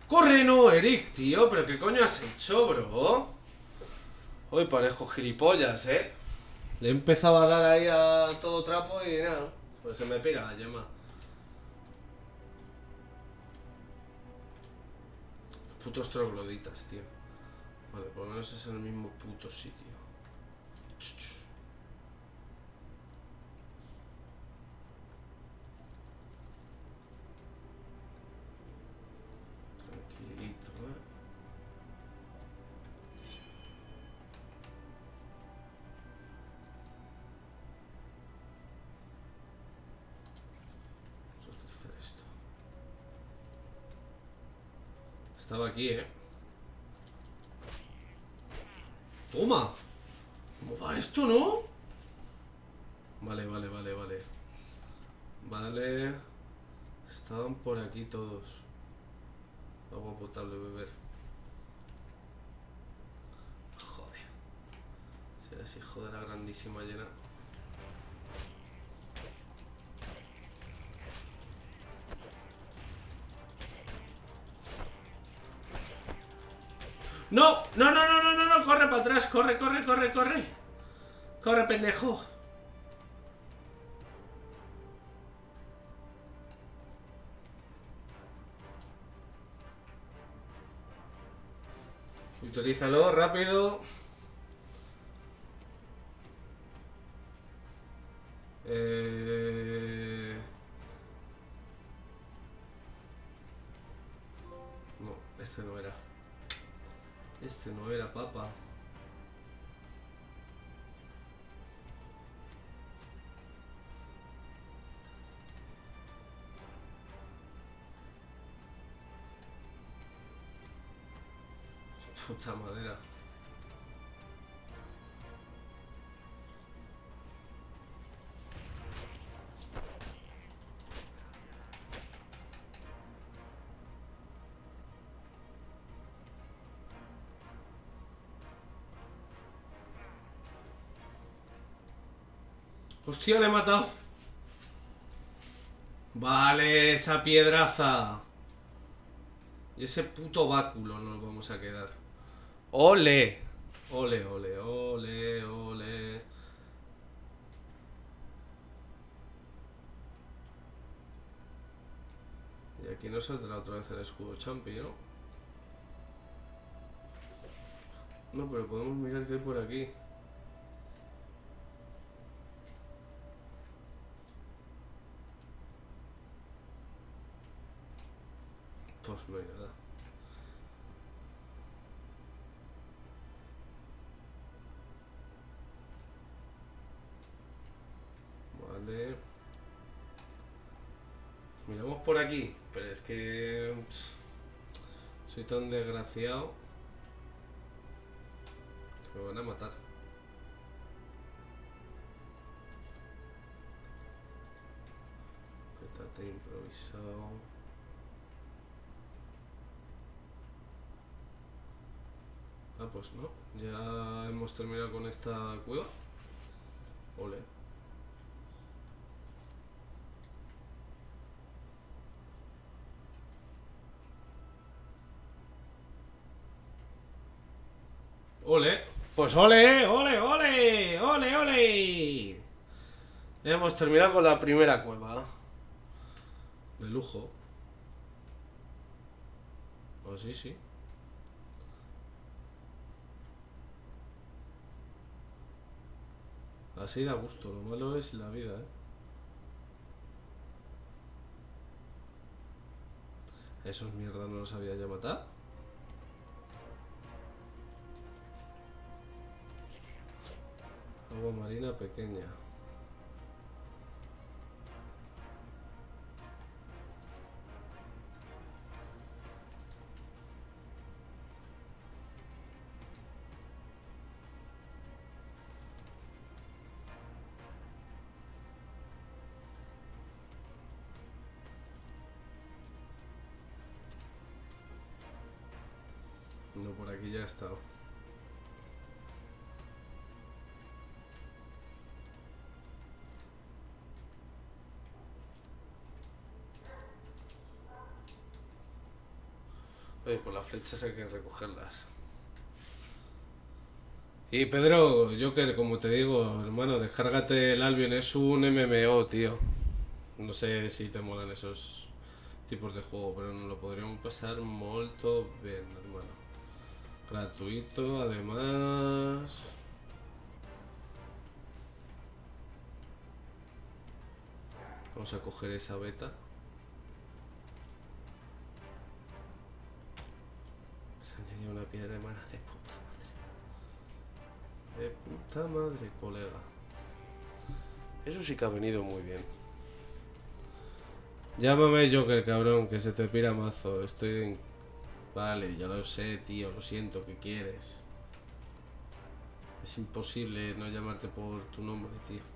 Speaker 2: ¡Corre, no, Eric, tío! ¿Pero qué coño has hecho, bro? Hoy parejo gilipollas, ¿eh? Le he empezado a dar ahí a todo trapo y nada. Pues se me pira la yema. Putos trogloditas, tío. Vale, por lo menos es en el mismo puto sitio. Ch, Estaba aquí, ¿eh? ¡Toma! ¿Cómo va esto, no? Vale, vale, vale, vale. Vale. Estaban por aquí todos. Agua potable, beber. Joder. Si era Ese hijo de la grandísima llena. ¡No! ¡No, no, no, no, no! no! ¡Corre para atrás! ¡Corre, corre, corre, corre! ¡Corre, pendejo! Utilízalo rápido. Madera. Hostia, le he matado. Vale, esa piedraza. Y ese puto báculo nos vamos a quedar. Ole. Ole, ole, ole, ole. Y aquí no saldrá otra vez el escudo champi, ¿no? No, pero podemos mirar qué hay por aquí. Pues no hay nada. Por aquí, pero es que soy tan desgraciado que me van a matar. Pétate improvisado. Ah, pues no. Ya hemos terminado con esta cueva. Ole. Ole. Pues ole, ole, ole, ole, ole. Hemos terminado con la primera cueva. De lujo. Pues sí, sí. Así da gusto, lo malo es la vida, ¿eh? Esos mierda no los había ya matado. Agua marina pequeña. No, por aquí ya he estado. Oye, pues las flechas hay que recogerlas. Y Pedro, Joker, como te digo, hermano, descárgate el Albion, es un MMO, tío. No sé si te molan esos tipos de juego, pero nos lo podríamos pasar molto bien, hermano. Gratuito, además. Vamos a coger esa beta. De de puta madre. De puta madre, colega. Eso sí que ha venido muy bien. Llámame Joker, cabrón, que se te pira mazo. Estoy en... Vale, ya lo sé, tío, lo siento, ¿qué quieres? Es imposible no llamarte por tu nombre, tío.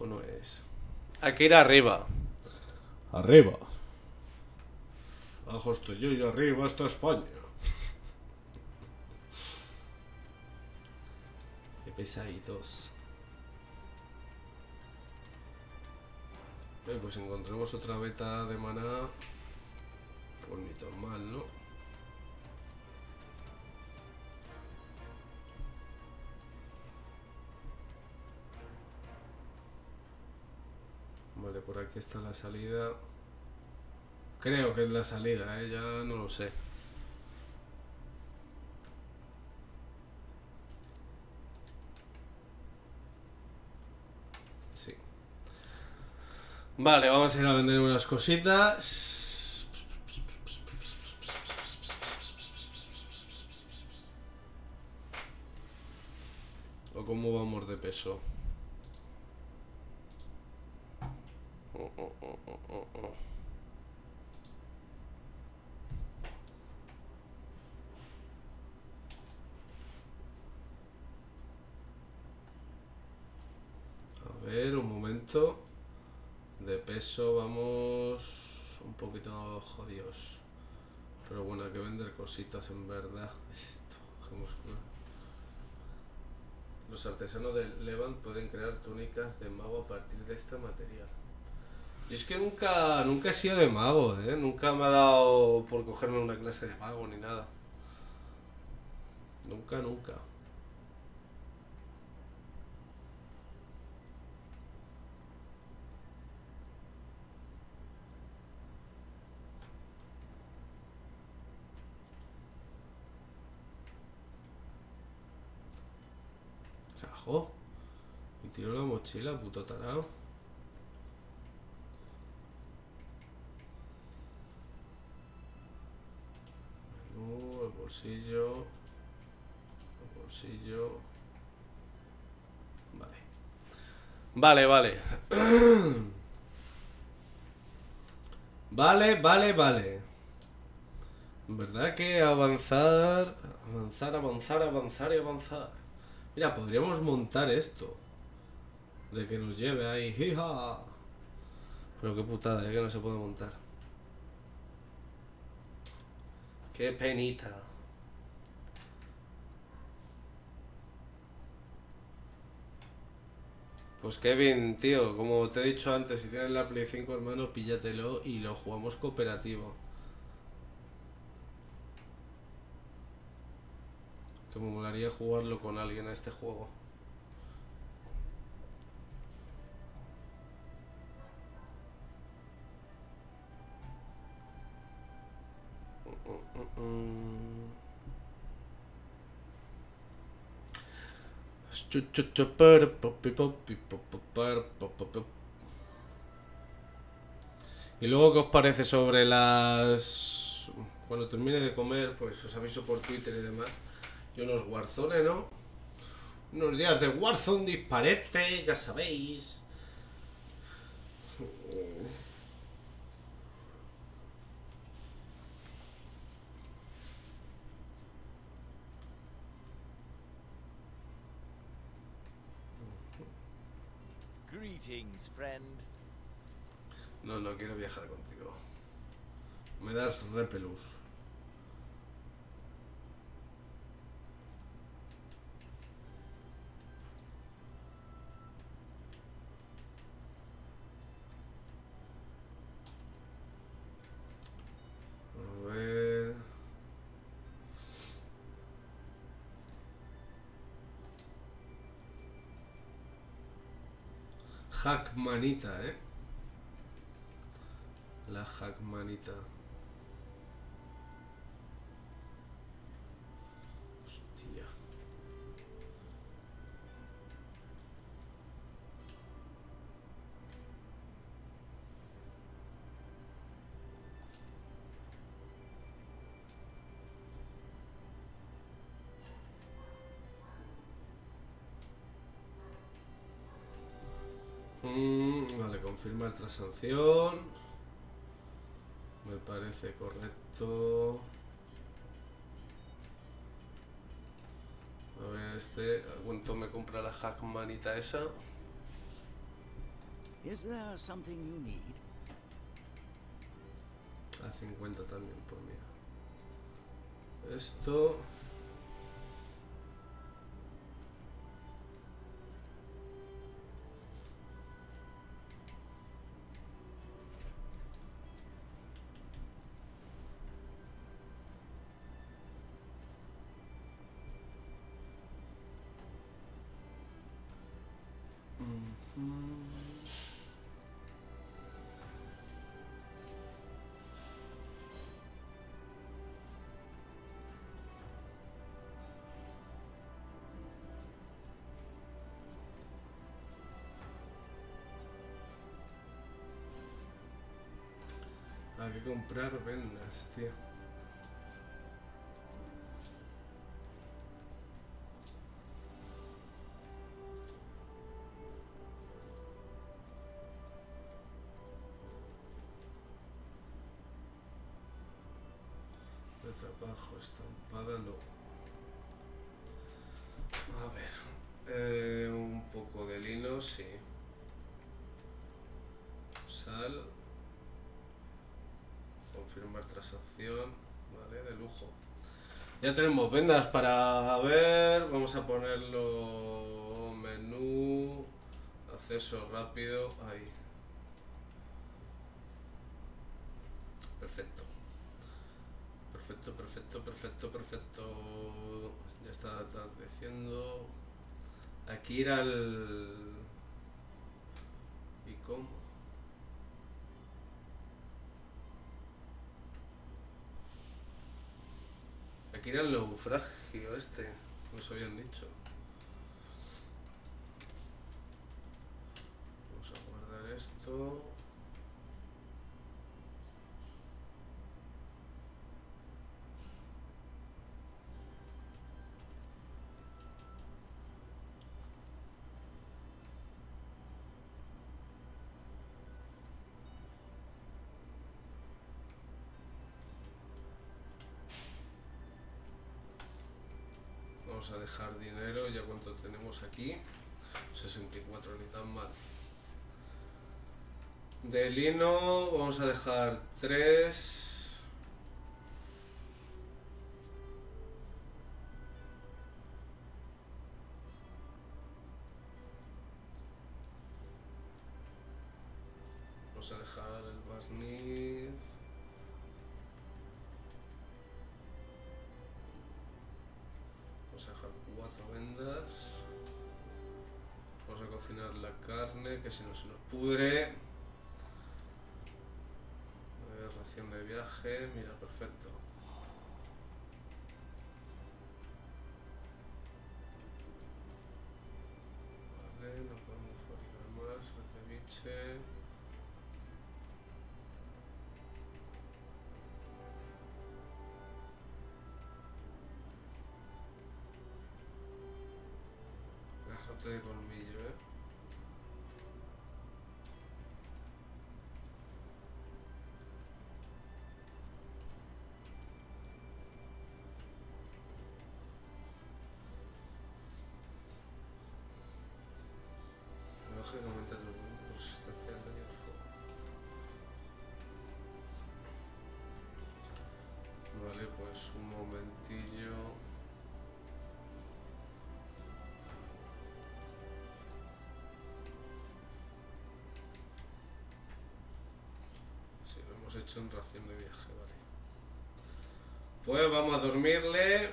Speaker 2: Abajo no es. Hay que ir arriba. Arriba. Abajo estoy yo y arriba está España. Qué pesaditos. Eh, pues encontremos otra beta de maná. Pues ni tan mal, ¿no? Vale, por aquí está la salida. Creo que es la salida, ¿eh? ya no lo sé. Sí. Vale, vamos a ir a vender unas cositas. ¿O cómo vamos de peso? Oh, oh, oh, oh, oh, oh. A ver, un momento. De peso vamos un poquito jodidos. Pero bueno, hay que vender cositas en verdad. Esto, dejemos que- Los artesanos de Levant pueden crear túnicas de mago a partir de este material. Y es que nunca, nunca he sido de mago, ¿eh? Nunca me ha dado por cogerme una clase de mago ni nada. Nunca, nunca. Cajo. Y tiro la mochila, puto tarao. Menú, el bolsillo. Bolsillo. Vale. Vale, vale. Vale, vale, vale. ¿Verdad que avanzar, avanzar, avanzar, avanzar y avanzar? Mira, podríamos montar esto. De que nos lleve ahí. ¡Hija! Pero qué putada, ¿eh? Que no se puede montar. Qué penita. Pues Kevin, tío, como te he dicho antes, si tienes la Play 5, hermano, píllatelo y lo jugamos cooperativo. Que me molaría jugarlo con alguien a este juego. Mm, mm, mm. Y luego, ¿qué os parece sobre las... Cuando termine de comer, pues os aviso por Twitter y demás. Y unos Warzone, ¿no? Unos días de Warzone disparete, ya sabéis.
Speaker 7: Greetings,
Speaker 2: No, no quiero viajar contigo. Me das repelús. Hackmanita, eh. La hackmanita. Confirmar transacción. Me parece correcto. A ver, este, ¿a cuánto me compra la hackmanita esa?
Speaker 5: Is there something you need?
Speaker 2: A 50 también, pues mira. Esto. Comprar vendas, tío. Transacción. Vale, de lujo. Ya tenemos vendas para ver. Vamos a ponerlo menú. Acceso rápido. Ahí. Perfecto. Perfecto, perfecto, perfecto, perfecto. Ya está atardeciendo. Aquí ir al... ¿Y cómo? Aquí era el naufragio este, nos habían dicho. Vamos a guardar esto. A dejar dinero, ya cuánto tenemos aquí. 64, ni tan mal. De lino vamos a dejar 3. Mira, perfecto. Hemos hecho en ración de viaje, vale. Pues vamos a dormirle.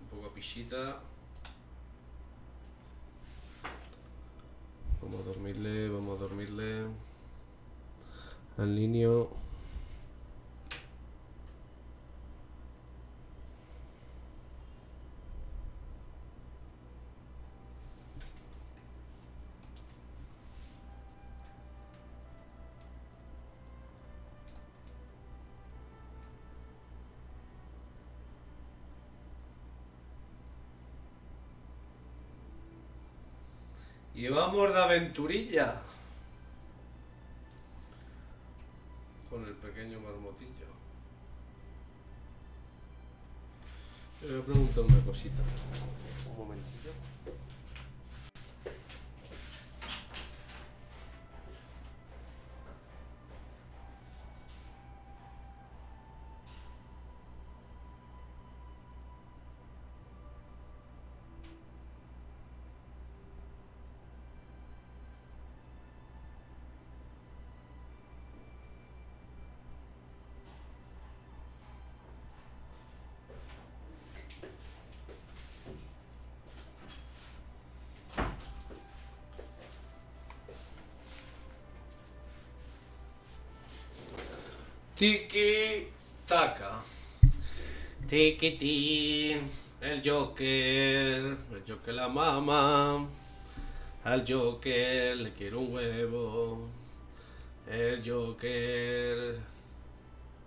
Speaker 2: Un poco a pichita. Vamos a dormirle, vamos a dormirle. Al niño. Y vamos de aventurilla. Con el pequeño marmotillo. Le voy a preguntar una cosita. Un momentillo. Tiki Taka. Tiki ti. El Joker. El Joker la mama. Al Joker le quiero un huevo. El Joker.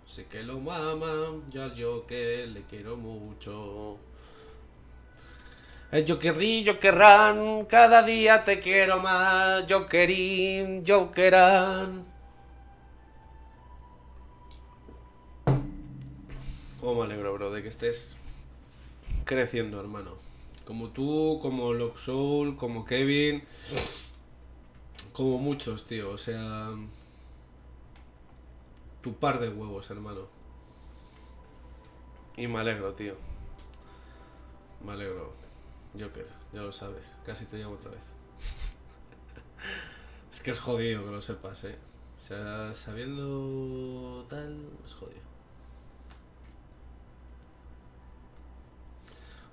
Speaker 2: Sé que lo mama. Yo al Joker le quiero mucho. El Jokerí, Jokerran, cada día te quiero más. Jokerín, Jokeran. Cómo me alegro, bro, de que estés creciendo, hermano. Como tú, como Soul, como Kevin. Como muchos, tío. O sea. Tu par de huevos, hermano. Y me alegro, tío. Me alegro. Joker, ya lo sabes. Casi te llamo otra vez. es que es jodido que lo sepas, eh. O sea, sabiendo tal, es jodido.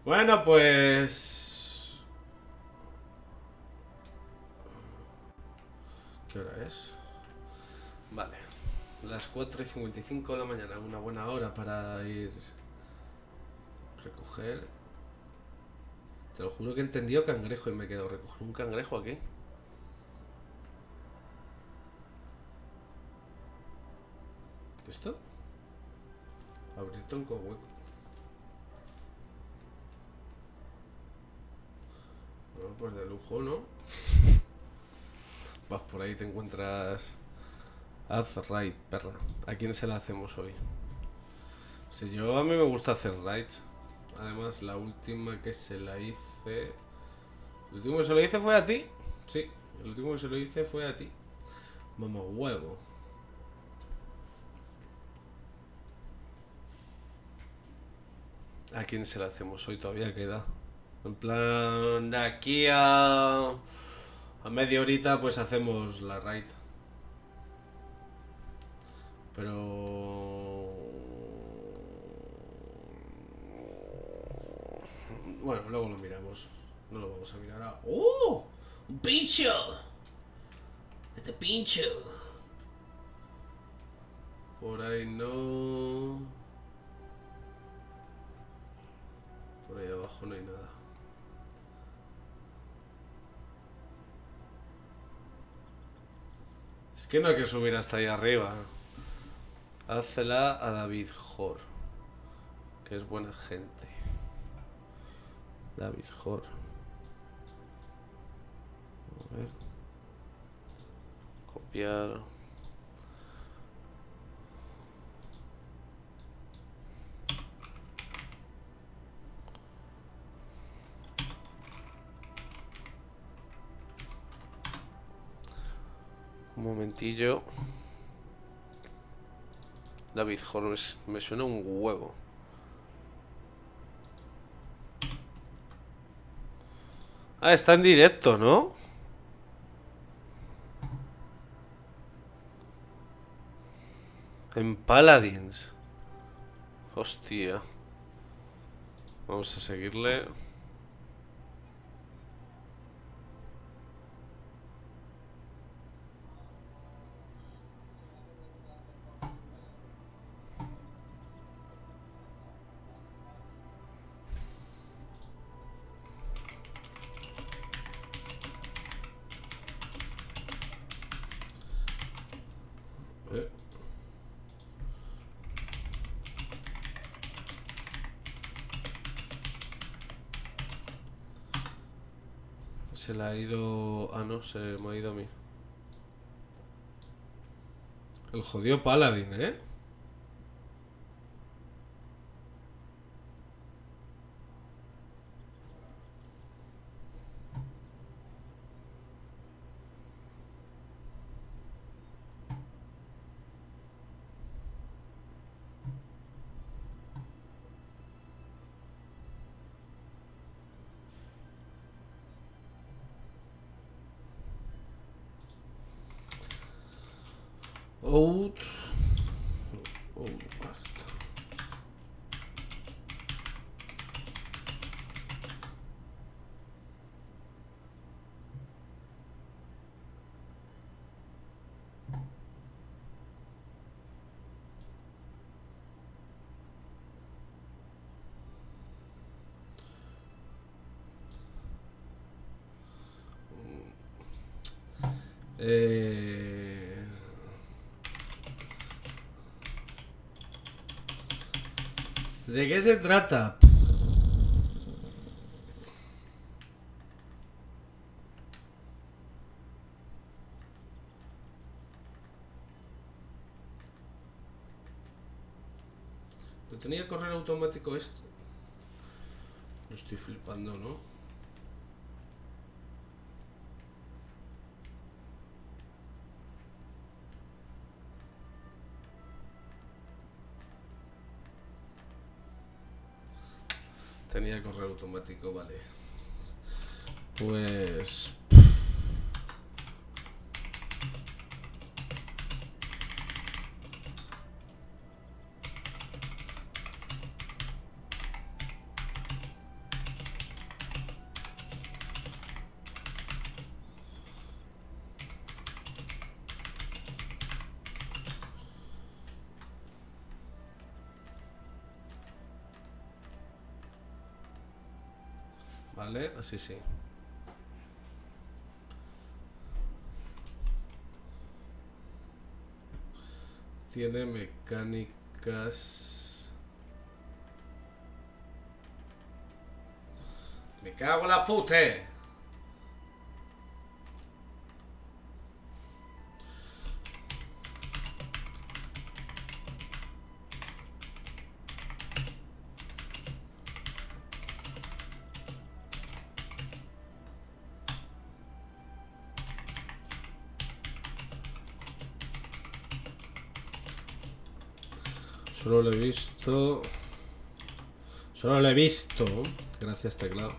Speaker 2: Bueno, pues... ¿Qué hora es? Vale. Las 4 y 55 de la mañana. Una buena hora para ir... Recoger... Te lo juro que he entendido cangrejo y me quedo recoger un cangrejo aquí. ¿Esto? Abrir tronco hueco. Bueno, pues de lujo, ¿no? Vas por ahí te encuentras. Haz right, perra. ¿A quién se la hacemos hoy? Si yo a mí me gusta hacer rights. Además, la última que se la hice. ¿El último que se lo hice fue a ti? Sí, el último que se lo hice fue a ti. Mamá huevo. ¿A quién se la hacemos hoy? Todavía queda. En plan, de aquí a. A media horita, pues hacemos la raid. Pero. Bueno, luego lo miramos. No lo vamos a mirar ahora. ¡Oh! ¡Un pincho! ¡Este pincho! Por ahí no. Por ahí abajo no hay nada. Es que no hay que subir hasta ahí arriba. Hácela a David Jor, que es buena gente. David Jor. A ver. Copiar. Un momentillo. David Holmes, me suena un huevo. Ah, está en directo, ¿no? En Paladins. Hostia. Vamos a seguirle. Se le ha ido... Ah, no, se me ha ido a mí. El jodido Paladin, ¿eh? Out. Oh, basta. Eh... ¿De qué se trata? ¿No tenía correr automático esto? Lo estoy flipando, ¿no? Tenía correr automático, vale. Pues... Vale, así sí. Tiene mecánicas... Me cago en la puta. Visto. Gracias, teclado.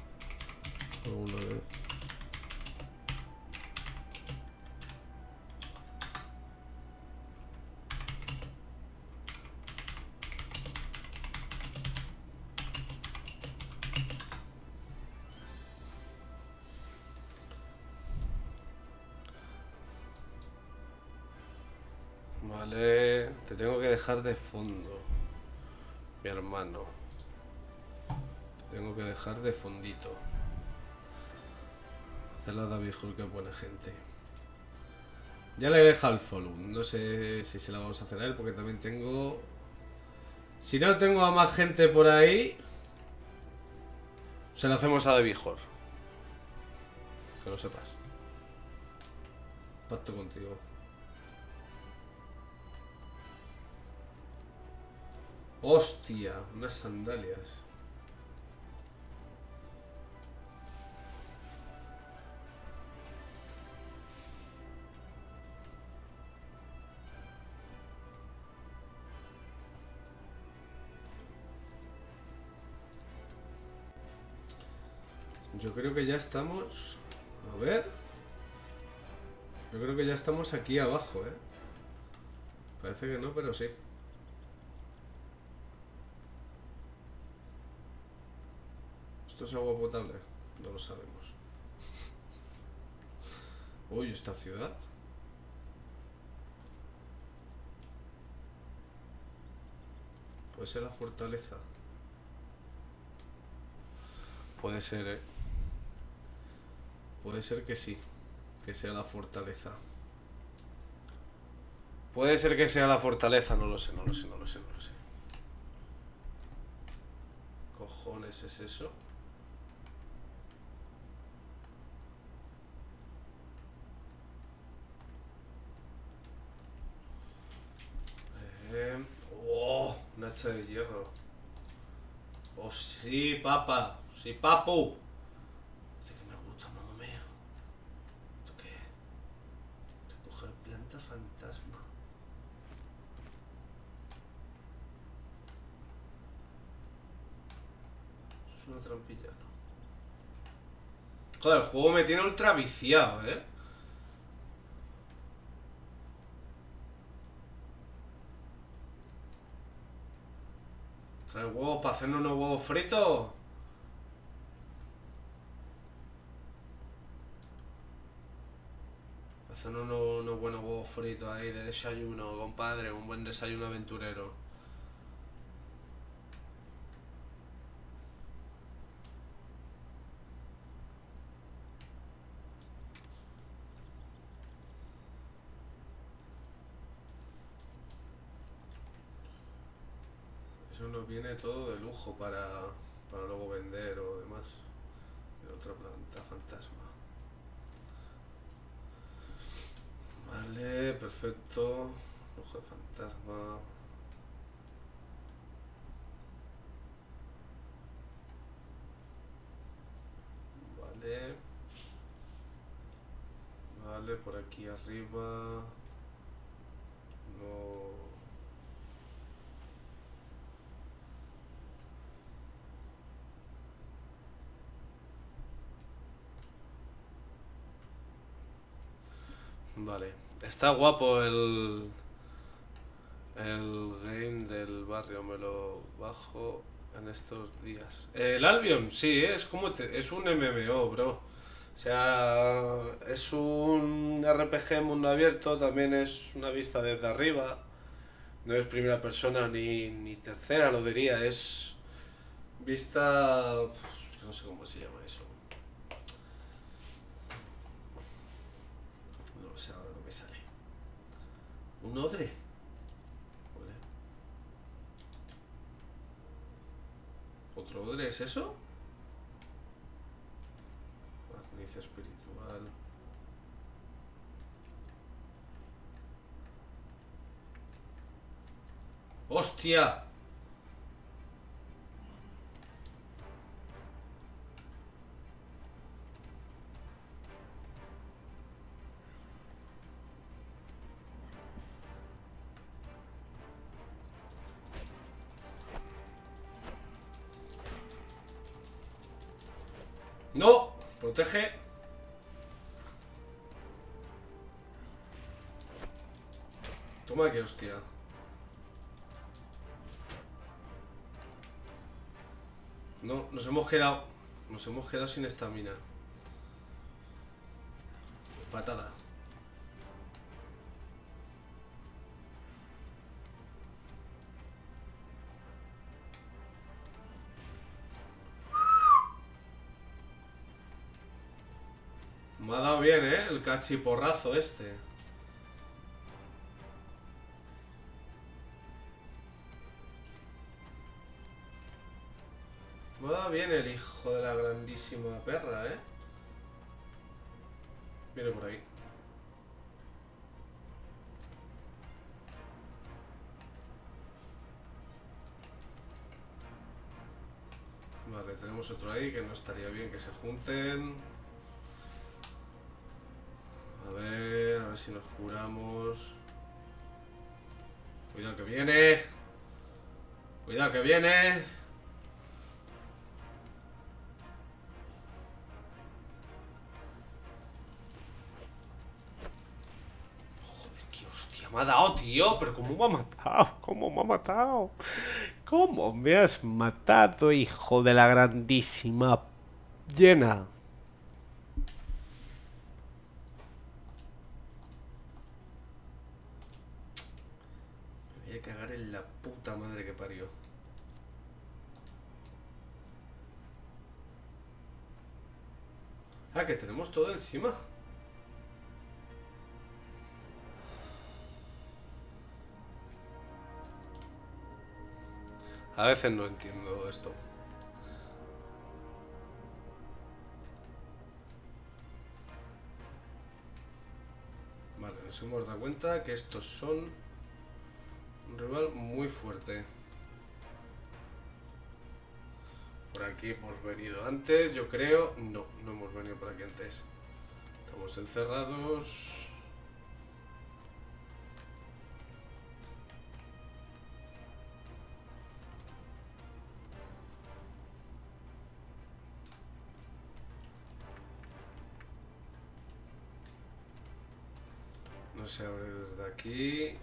Speaker 2: Solo una vez. Vale, te tengo que dejar de fondo, mi hermano. Dejar de fondito. Hacerla David Hulk, que buena gente. Ya le he dejado el follow. No sé si se la vamos a hacer a él, porque también tengo. Si no tengo a más gente por ahí, se la hacemos a Hulk. Que lo sepas. Pacto contigo. Hostia, unas sandalias. Creo que ya estamos... A ver. Yo creo que ya estamos aquí abajo, ¿eh? Parece que no, pero sí. ¿Esto es agua potable? No lo sabemos. Uy, esta ciudad. Puede ser la fortaleza. Puede ser, ¿eh? Puede ser que sí. Que sea la fortaleza. Puede ser que sea la fortaleza, no lo sé, no lo sé, no lo sé, no lo sé. cojones es eso? Eh, oh, un hacha de hierro. Oh, sí, papa. Sí, papu. Dice que me gusta, mamá mía. ¿Esto qué es? Recoger planta fantasma. Eso es una trampilla, ¿no? Joder, el juego me tiene ultra viciado, ¿eh? Trae huevos para hacernos unos huevos fritos. Hacernos unos, buenos huevos fritos ahí de desayuno, compadre. Un buen desayuno aventurero. Eso nos viene lujo para, para luego vender o demás. En otra planta fantasma. Vale, perfecto. Ojo de fantasma. Vale. Vale, por aquí arriba. No. Vale. Está guapo el. El game del barrio. Me lo bajo en estos días. El Albion, sí, es como. te- es un MMO, bro. O sea, es un RPG mundo abierto. También es una vista desde arriba. No es primera persona ni, ni tercera, lo diría. Es. Vista. No sé cómo se llama eso. No lo sé ahora, no me sale. ¿Un odre? ¿Otro odre es eso? Barniz espiritual. ¡Hostia! Protege. Toma que hostia. No, nos hemos quedado. Nos hemos quedado sin estamina. Patada. Bien, ¿eh? El cachiporrazo este. Dado bien el hijo de la grandísima perra, ¿eh? Viene por ahí. Vale, tenemos otro ahí que no estaría bien que se junten. Si nos curamos. Cuidado que viene. Cuidado que viene. Joder, qué hostia me ha dado, tío. Pero cómo me ha matado. ¿Cómo me ha matado? ¿Cómo me has matado, hijo de la grandísima llena? Me voy a cagar en la puta madre que parió. Ah, que tenemos todo encima. A veces no entiendo esto. Vale, nos hemos dado cuenta que estos son un rival muy fuerte. Por aquí hemos venido antes, yo creo. No, no hemos venido por aquí antes. Estamos encerrados. No se abre desde aquí.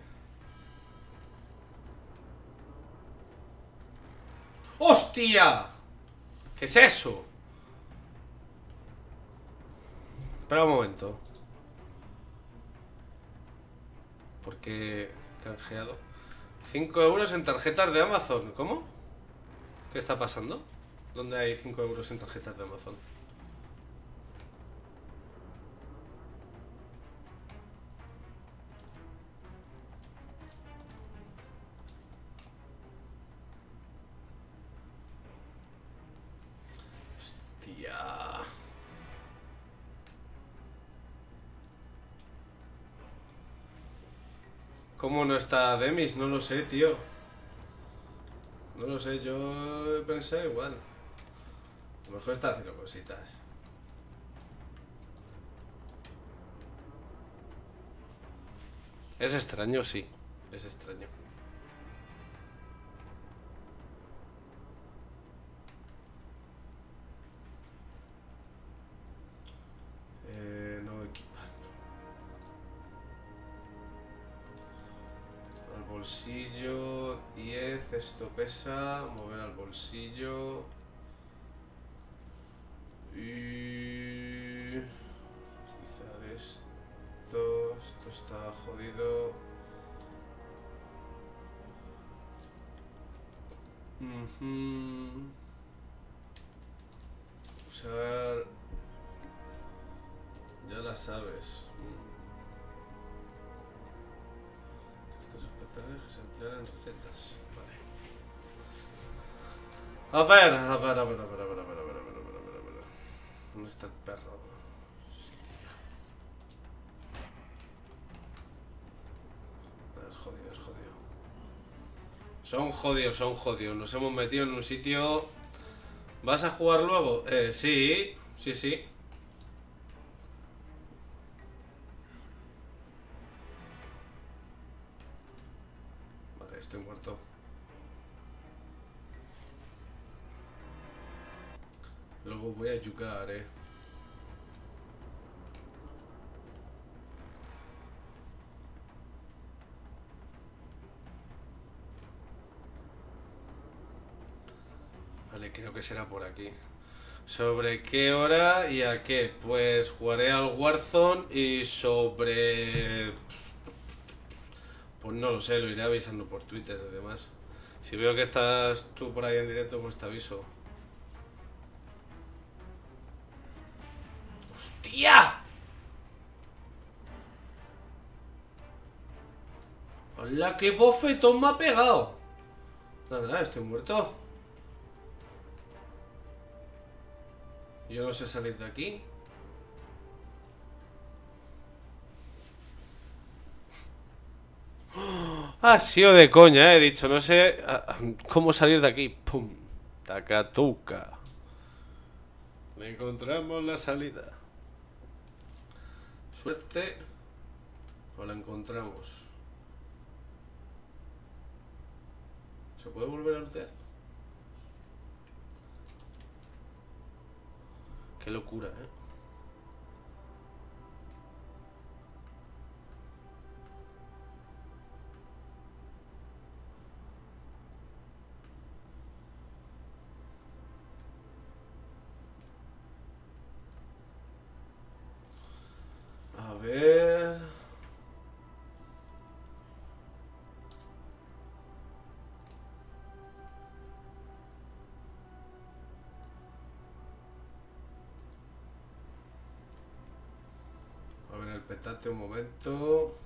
Speaker 2: ¡Hostia! ¿Qué es eso? Espera un momento. Porque canjeado 5 euros en tarjetas de Amazon. ¿Cómo? ¿Qué está pasando? ¿Dónde hay 5 euros en tarjetas de Amazon? ¿Cómo no está Demis? No lo sé, tío. No lo sé, yo pensé igual. A lo mejor está haciendo cositas. Es extraño, sí. Es extraño. Esto pesa, mover al bolsillo. Y utilizar esto, esto está jodido. Ujú. Usar ya la sabes. Mm. Estos especiales que se emplean en recetas. A ver, a ver, a ver, a ver, a ver, a ver, a ver, a ver, a ver. ¿Dónde está el perro? Es jodido, es jodido. Son jodidos, son jodidos. Nos hemos metido en un sitio. ¿Vas a jugar luego? Eh, sí, sí, sí. Será por aquí. ¿Sobre qué hora y a qué? Pues jugaré al Warzone y sobre... Pues no lo sé, lo iré avisando por Twitter y demás. Si veo que estás tú por ahí en directo, pues te aviso. ¡Hostia! ¡Hola, qué bofetón me ha pegado! Nada, estoy muerto. Yo no sé salir de aquí. Ha sido de coña, eh, he dicho, no sé ah, cómo salir de aquí. Pum, tacatuca. Encontramos la salida. Suerte. O la encontramos. ¿Se puede volver a lootear? Qué locura, ¿eh? Espérate un momento.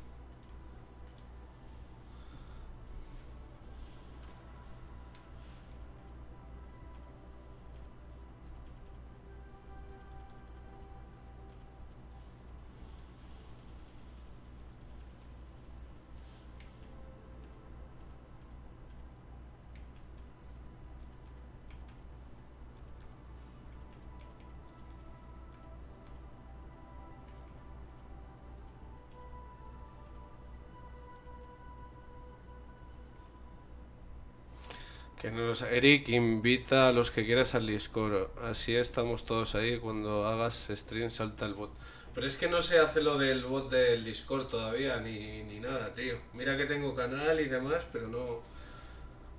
Speaker 2: Que nos, Eric invita a los que quieras al Discord. Así estamos todos ahí. Cuando hagas stream salta el bot. Pero es que no se hace lo del bot del Discord todavía, ni, ni nada, tío. Mira que tengo canal y demás, pero no.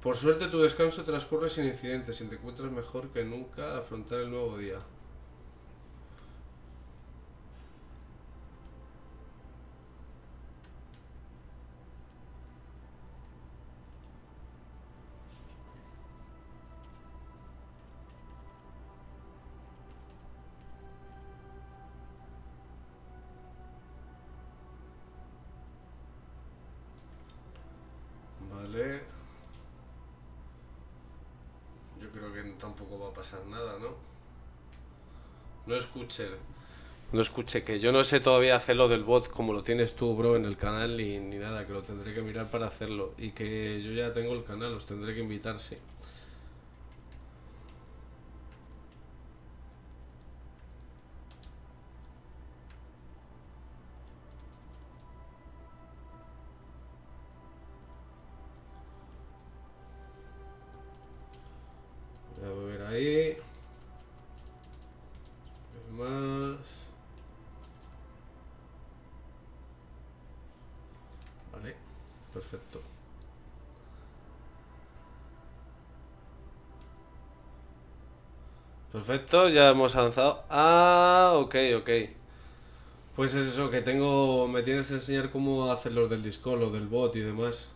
Speaker 2: Por suerte tu descanso transcurre sin incidentes y te encuentras mejor que nunca afrontar el nuevo día. No escuché, que yo no sé todavía hacerlo del bot como lo tienes tú, bro, en el canal ni, ni nada, que lo tendré que mirar para hacerlo. Y que yo ya tengo el canal, os tendré que invitar, sí. Perfecto, ya hemos avanzado. Ah, ok, ok. Pues es eso, que tengo... Me tienes que enseñar cómo hacer los del Discord, lo del bot y demás.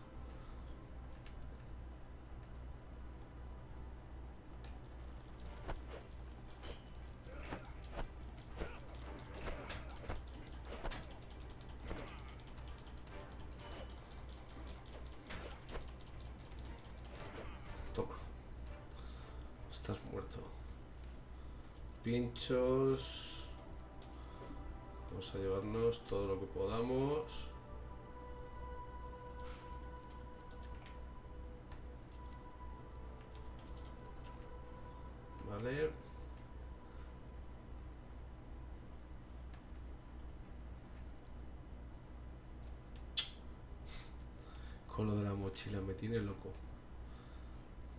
Speaker 2: Tiene loco.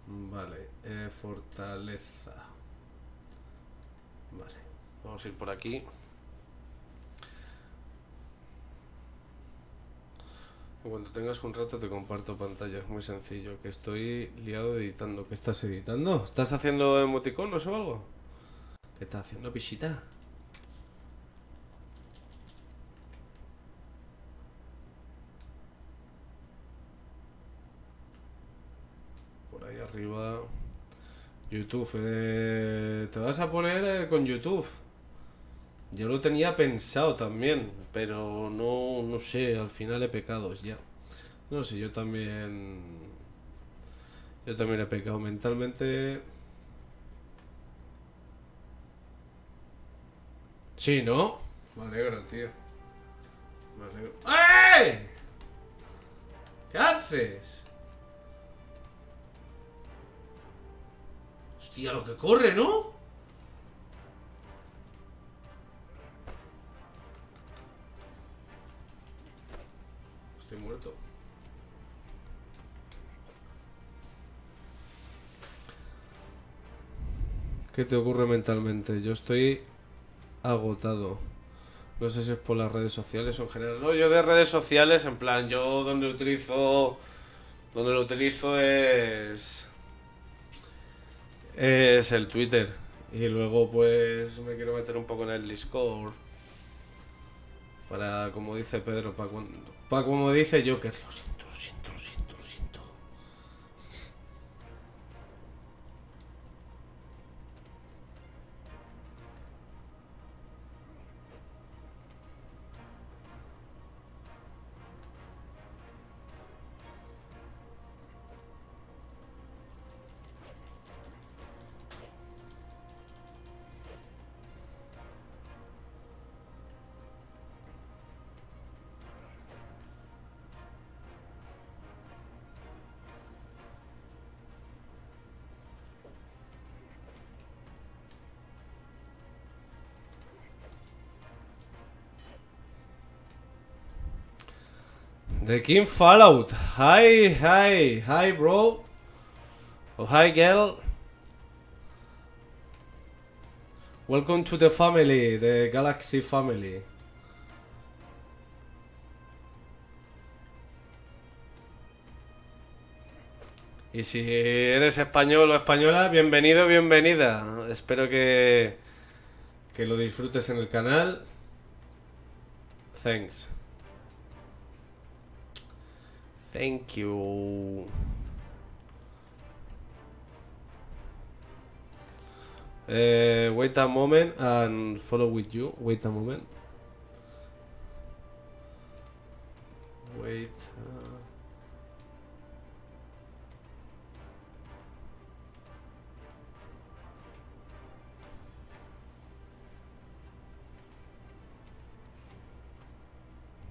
Speaker 2: Vale, eh, fortaleza. Vale, vamos a ir por aquí. En cuanto tengas un rato te comparto pantalla, es muy sencillo, que estoy liado editando. ¿Qué estás editando? ¿Estás haciendo emoticonos o algo? ¿Qué estás haciendo, pichita? Por ahí arriba. YouTube, eh, ¿te vas a poner eh, con YouTube? Yo lo tenía pensado también, pero no, no sé, al final he pecado ya. No sé, yo también... Yo también he pecado mentalmente. Sí, ¿no? Me alegro, tío. Me alegro. ¡Eh! ¿Qué haces? Hostia, lo que corre, ¿no? Estoy muerto. ¿Qué te ocurre mentalmente? Yo estoy agotado. No sé si es por las redes sociales o en general. No, yo de redes sociales, en plan, yo donde utilizo. Donde lo utilizo es. Es el Twitter. Y luego, pues, me quiero meter un poco en el Discord. Para, como dice Pedro, para cuando. Para como dice Joker. Lo siento, lo siento. The King Fallout. Hi, hi, hi, bro. Oh, hi, girl. Welcome to the family, the Galaxy family. Y si eres español o española, bienvenido, bienvenida. Espero que, que lo disfrutes en el canal. Thanks. Thank you. Uh, wait a moment and follow with you. Wait a moment. Wait. uh,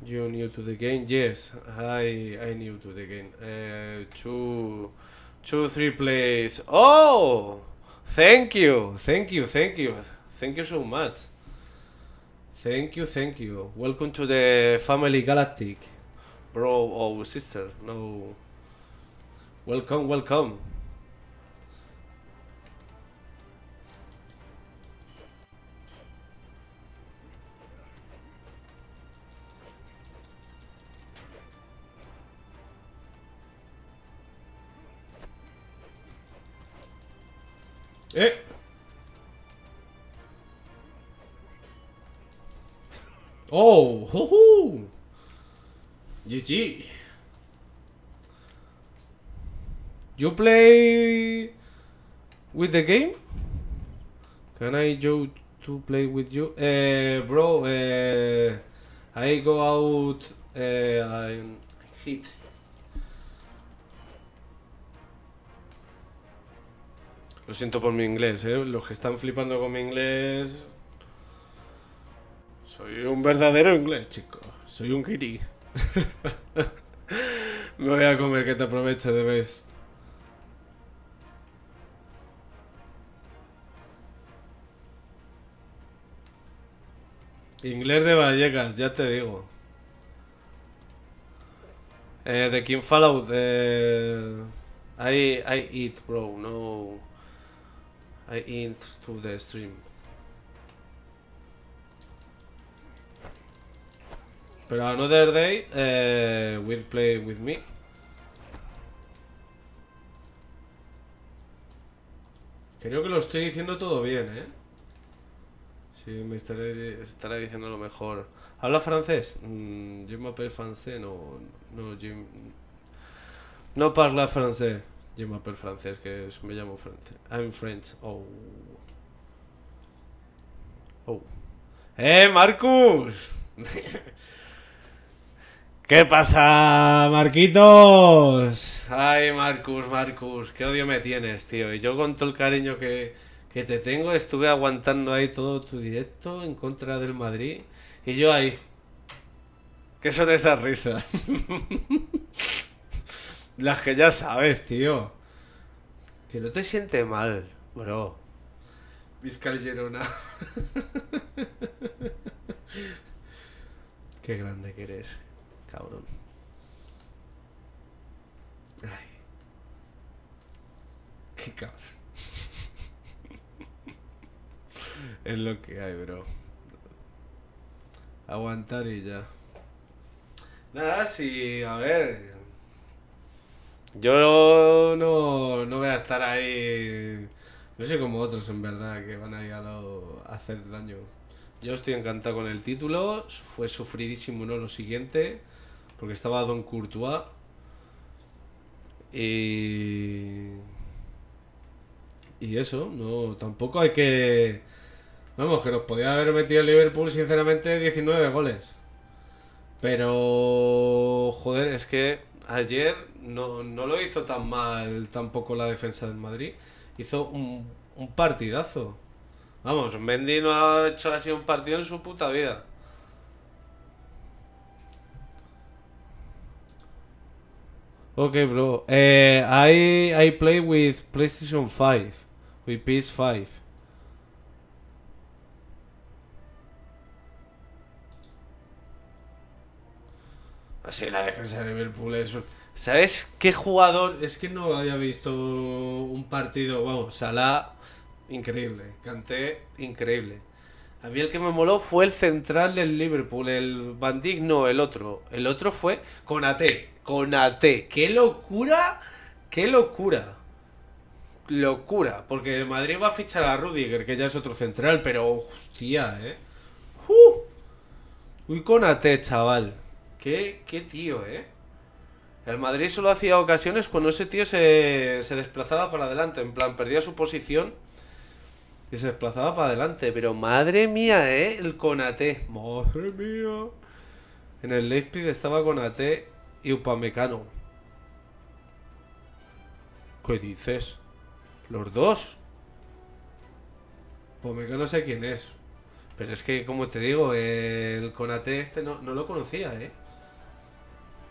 Speaker 2: you new to the game? Yes, I I new to the game. Uh, two, two, three plays. Oh, thank you, thank you, thank you, thank you so much. Thank you, thank you. Welcome to the family galactic, bro or sister. No. Welcome, welcome. Eh. Oh, ho, ho. GG. You play with the game? Can I go to play with you? Uh, bro, uh, I go out uh, and hit. Lo siento por mi inglés, ¿eh? Los que están flipando con mi inglés... Soy un verdadero inglés, chico. Soy un kitty. Me voy a comer, que te aproveche de best. Inglés de Vallecas, ya te digo. Eh, de King Fallout, eh, I, I eat, bro, no... I eat to the stream. Pero another day, eh, will play with me. Creo que lo estoy diciendo todo bien, ¿eh? Sí, me estaré, estaré diciendo lo mejor. ¿Habla francés? Mm, je m'appelle français, no... No, je... No parla francés. Je m'appelle francés, que me llamo francés. I'm French. Oh. Oh. ¡Eh, Marcus! ¿Qué pasa, Marquitos? Ay, Marcus, Marcus, qué odio me tienes, tío. Y yo con todo el cariño que, que te tengo, estuve aguantando ahí todo tu directo en contra del Madrid. Y yo ahí. ¿Qué son esas risas? Las que ya sabes, tío. Que no te siente mal, bro. Vizcal Girona. Qué grande que eres, cabrón. Ay. Qué cabrón. es lo que hay, bro. Aguantar y ya. Nada, sí, a ver. Yo no, no voy a estar ahí. No sé como otros, en verdad, que van a, lo- a hacer daño. Yo estoy encantado con el título. Fue sufridísimo, ¿no? Lo siguiente. Porque estaba Don Courtois. Y. Y eso, no. Tampoco hay que. Vamos, que nos podía haber metido el Liverpool, sinceramente, 19 goles. Pero. Joder, es que ayer no, no lo hizo tan mal tampoco la defensa del Madrid. Hizo un, un partidazo. Vamos, Mendy no ha hecho así un partido en su puta vida. Okay, bro. Uh, I I play with PlayStation 5, with PS5. Así la defensa de Liverpool es ¿Sabes qué jugador? Es que no había visto un partido, vamos, Salah increíble, Kanté increíble. A mí el que me moló fue el central del Liverpool, el Van no, el otro. El otro fue Conate, Conate. ¡Qué locura! ¡Qué locura! Locura, porque el Madrid va a fichar a Rudiger, que ya es otro central, pero hostia, ¿eh? ¡Uh! Uy, Conate, chaval. ¿Qué, qué tío, ¿eh? El Madrid solo hacía ocasiones cuando ese tío se, se desplazaba para adelante, en plan, perdía su posición y se desplazaba para adelante. Pero madre mía, ¿eh? El Conate. Madre mía. En el Leipzig estaba Conate y Upamecano. ¿Qué dices? ¿Los dos? Upamecano sé quién es. Pero es que, como te digo, el Conate este no, no lo conocía, ¿eh?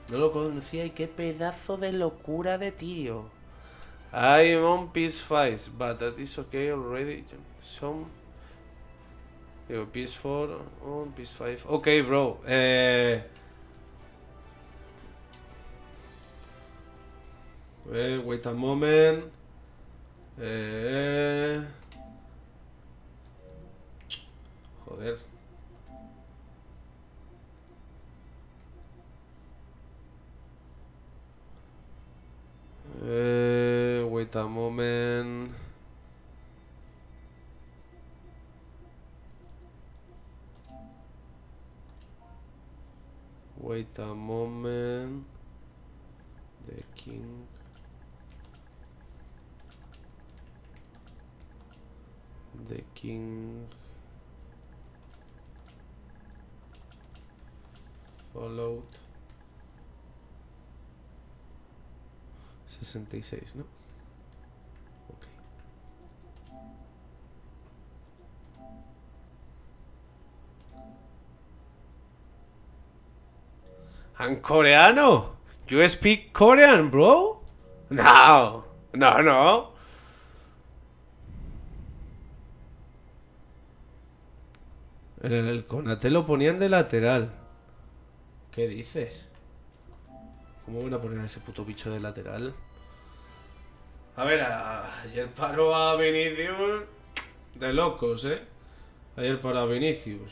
Speaker 2: No lo conocía y qué pedazo de locura de tío. I'm on peace fights, but that is okay already. Some. Digo, peace 4, on peace 5. Ok, bro. Eh. Eh, wait a moment. Eh. Joder. Eh, wait a moment. Wait a moment. The king. The king. Followed. 66, ¿no? ¿En coreano? You speak Korean, bro? No, no, no. En el Conate lo ponían de lateral. ¿Qué dices? ¿Cómo van a poner a ese puto bicho de lateral? A ver, ayer paró a Vinicius de locos, ¿eh? Ayer paró a Vinicius.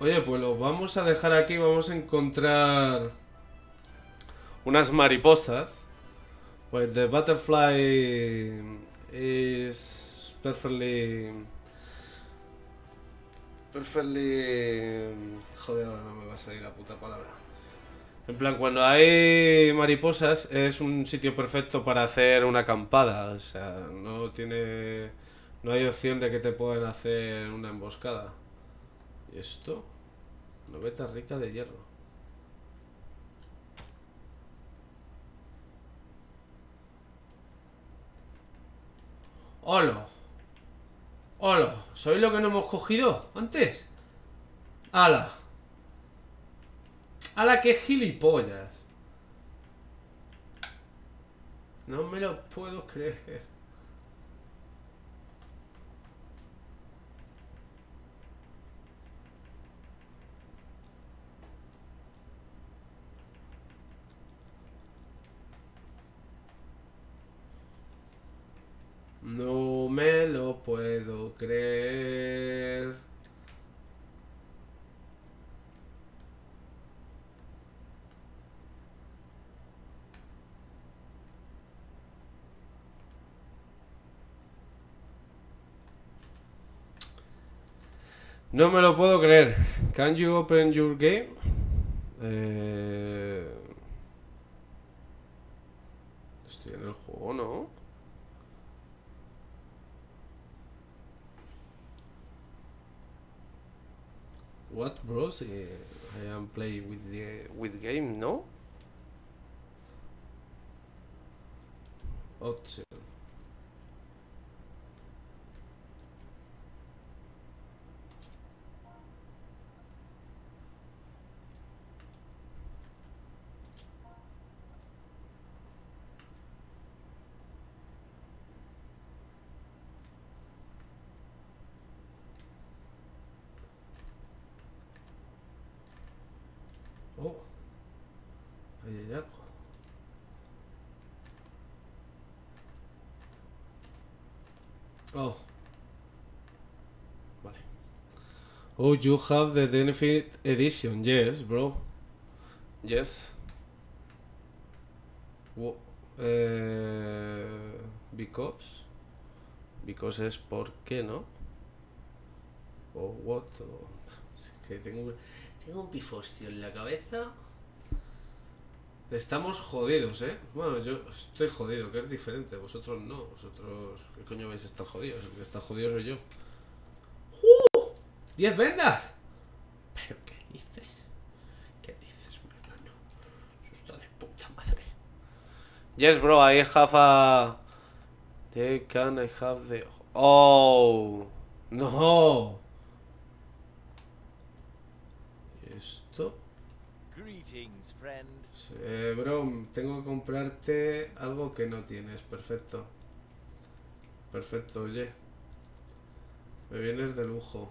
Speaker 2: Oye, pues lo vamos a dejar aquí, vamos a encontrar unas mariposas. Pues the butterfly is perfectly perfectly joder, ahora no me va a salir la puta palabra. En plan, cuando hay mariposas es un sitio perfecto para hacer una acampada, o sea, no tiene no hay opción de que te puedan hacer una emboscada. ¿Y esto? Noveta rica de hierro. ¡Hola! ¡Hola! ¿Sabéis lo que no hemos cogido antes? ¡Hala! ¡Hala, qué gilipollas! No me lo puedo creer. No me lo puedo creer. No me lo puedo creer. Can you open your game? Eh... Estoy en el juego, ¿no? Bros? Eh, I am playing with the with game, no? Oh, you have the Definite Edition. Yes, bro. Yes. Wo- eh, because. Because es por qué, ¿no? O what. o- Es que tengo, tengo un pifostio en la cabeza. Estamos jodidos, ¿eh? Bueno, yo estoy jodido, que es diferente. Vosotros no. Vosotros, ¿qué coño vais a estar jodidos? El que está jodido soy yo. ¡Uh! ¡Diez vendas! ¿Pero qué dices? ¿Qué dices, mi hermano? Eso está de puta madre. Yes, bro, I have a... They can I have the... Oh... No. ¿Y esto?
Speaker 7: friend.
Speaker 2: Eh, bro, tengo que comprarte algo que no tienes. Perfecto. Perfecto, oye. Me vienes de lujo.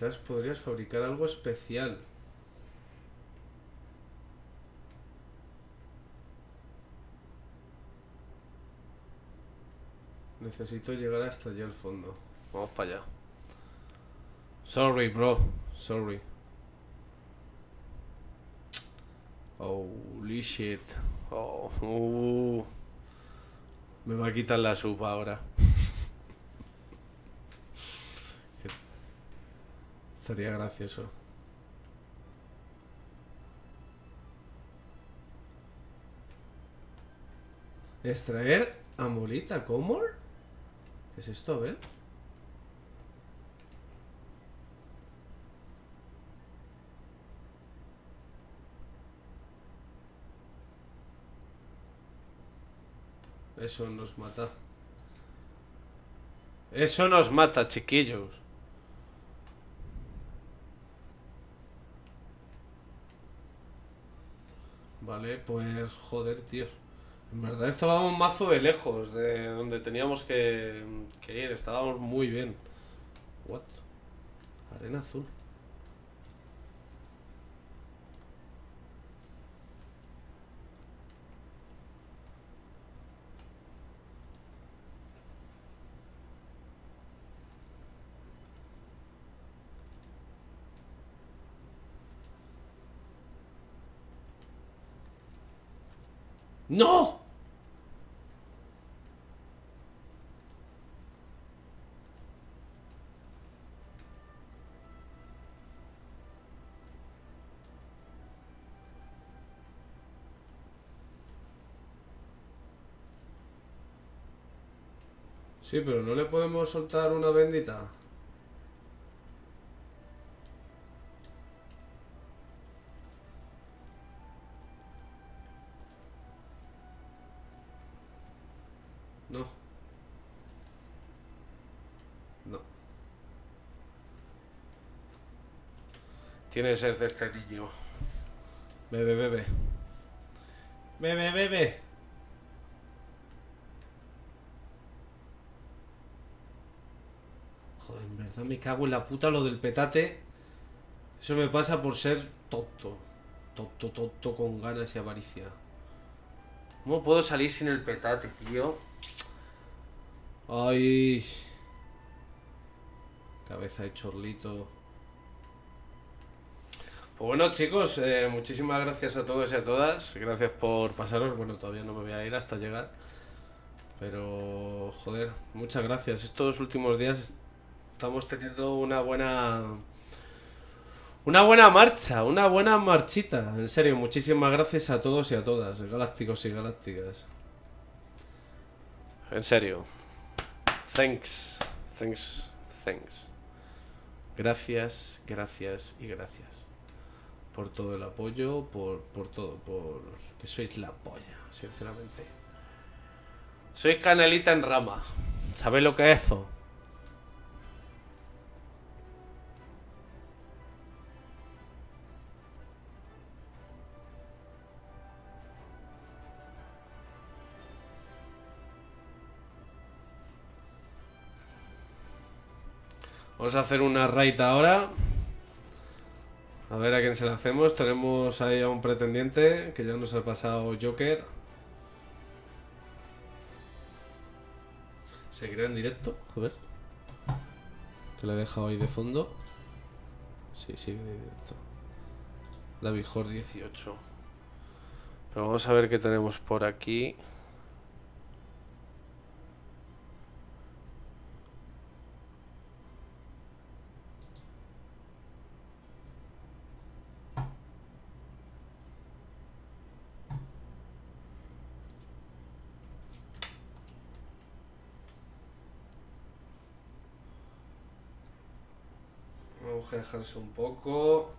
Speaker 2: Quizás podrías fabricar algo especial. Necesito llegar hasta allá al fondo. Vamos para allá. Sorry, bro. Sorry. Holy shit. Oh, uh. Me va a quitar la sub ahora. Estaría gracioso. Extraer amolita, ¿cómo? ¿Qué es esto? A ver. Eso nos mata. Eso nos mata, chiquillos. Vale, pues joder, tío. En verdad estábamos mazo de lejos de donde teníamos que, que ir. Estábamos muy bien. What? Arena azul. ¡No! Sí, pero no le podemos soltar una bendita. Tiene sed este niño. Bebe, bebe. Bebe, bebe. Joder, en verdad me cago en la puta lo del petate. Eso me pasa por ser tonto. Tonto, tonto con ganas y avaricia. ¿Cómo puedo salir sin el petate, tío? Ay. Cabeza de chorlito. Pues bueno, chicos, eh, muchísimas gracias a todos y a todas. Gracias por pasaros. Bueno, todavía no me voy a ir hasta llegar. Pero, joder, muchas gracias. Estos últimos días estamos teniendo una buena. Una buena marcha, una buena marchita. En serio, muchísimas gracias a todos y a todas, galácticos y galácticas. En serio. Thanks, thanks, thanks. Gracias, gracias y gracias. Por todo el apoyo, por, por todo, por que sois la polla, sinceramente. Soy canelita en rama. ¿Sabéis lo que es eso? Vamos a hacer una raid ahora. A ver a quién se la hacemos. Tenemos ahí a un pretendiente que ya nos ha pasado Joker. ¿Seguirá en directo? A ver. Que lo he dejado ahí de fondo. Sí, sigue en directo. David Jor 18. Pero vamos a ver qué tenemos por aquí. Que dejarse un poco.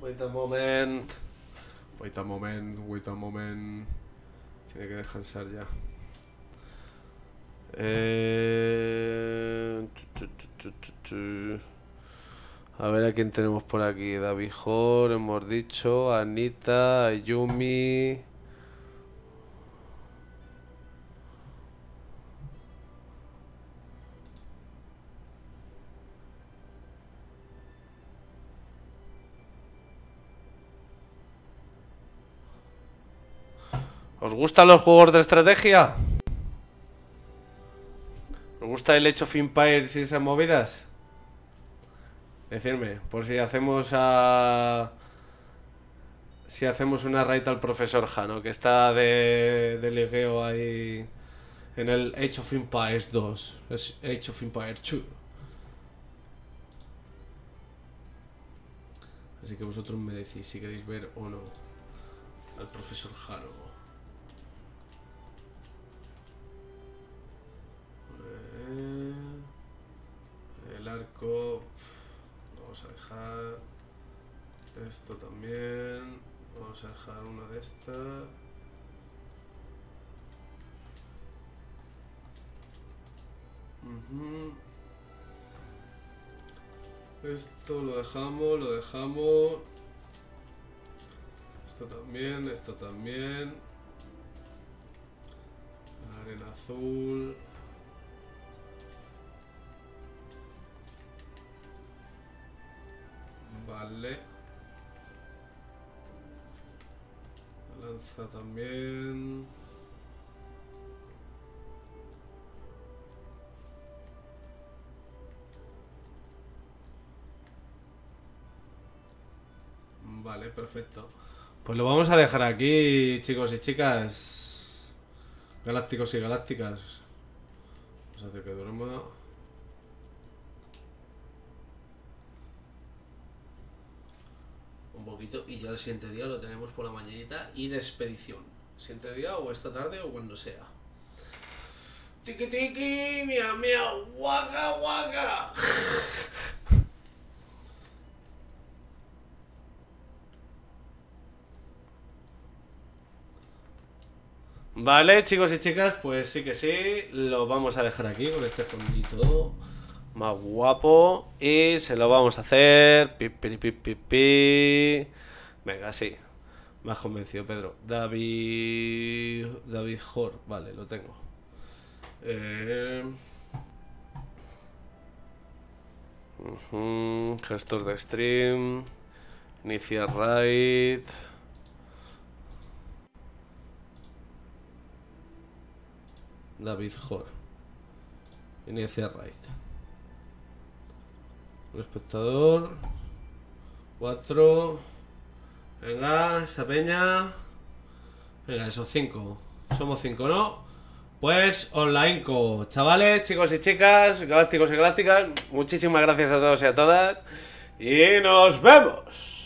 Speaker 2: Wait a moment. Wait a moment, wait a moment. Tiene que descansar ya. Eh. A ver a quién tenemos por aquí. David Jor, hemos dicho. Anita, Ayumi. ¿Os gustan los juegos de estrategia? ¿Os gusta el Age of Empires y esas movidas? Decirme, por si hacemos a... Si hacemos una raid al profesor Jano, que está de, de ligueo ahí en el Age of Empires 2. Es Age of Empires 2. Así que vosotros me decís si queréis ver o no al profesor Jano. Eh, El arco lo vamos a dejar. Esto también. Vamos a dejar una de estas. Ujú. Esto lo dejamos, lo dejamos. Esto también, esto también. La arena azul. Vale. La lanza también. Vale, perfecto. Pues lo vamos a dejar aquí, chicos y chicas. Galácticos y galácticas. Vamos a hacer que duerma. Un poquito y ya el siguiente día lo tenemos por la mañanita y de expedición. Siguiente día o esta tarde o cuando sea. Tiki tiki, miau miau, waka waka. Vale, chicos y chicas, pues sí que sí, lo vamos a dejar aquí con este fondito más guapo y se lo vamos a hacer. Pi, pi, pi. Venga, sí. Me has convencido, Pedro. David. David Jor, vale, lo tengo. Eh... Gestor de stream. Iniciar raid. David Jor. Iniciar raid. Un espectador. Cuatro. Venga, esa peña. Venga, esos cinco. Somos cinco, ¿no? Pues online, co. chavales, chicos y chicas, galácticos y galácticas, muchísimas gracias a todos y a todas. Y nos vemos.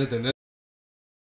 Speaker 2: De tener.